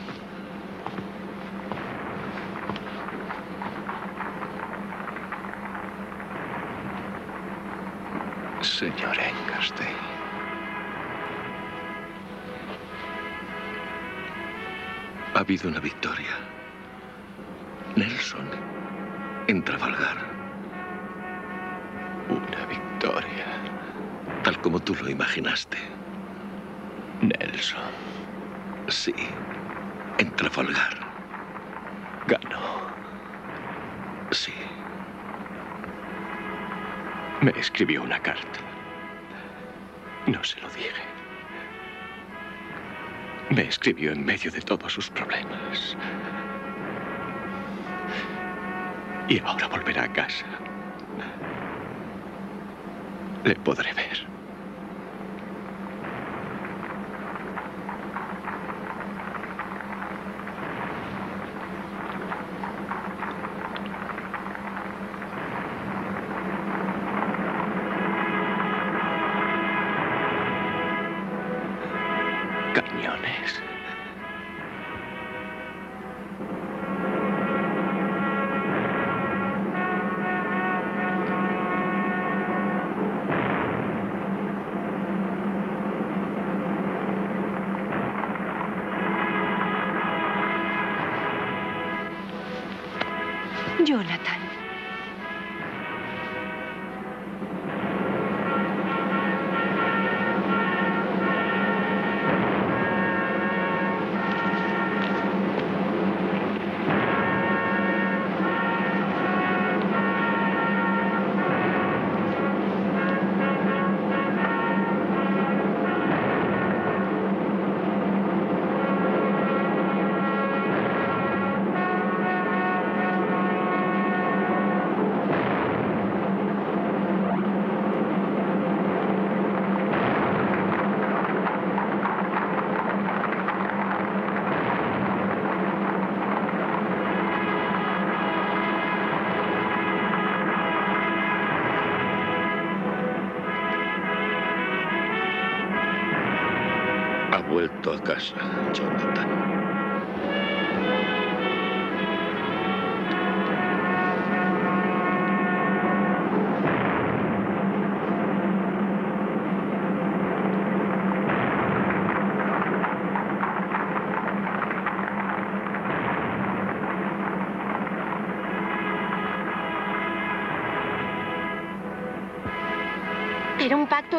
Señor Engerstein. Ha habido una victoria. Trafalgar. Una victoria. Tal como tú lo imaginaste. Nelson. Sí, en Trafalgar. Ganó. Sí. Me escribió una carta. No se lo dije. Me escribió en medio de todos sus problemas. Y ahora volverá a casa. Le podré ver. Cañones.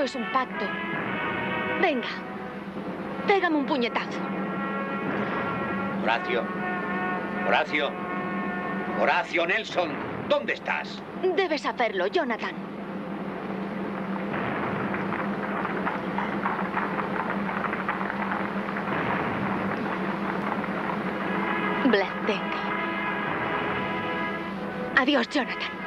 Es un pacto. Venga, pégame un puñetazo. Horacio. Horacio. Horacio Nelson. ¿Dónde estás? Debes hacerlo, Jonathan. Blandengue. Adiós, Jonathan.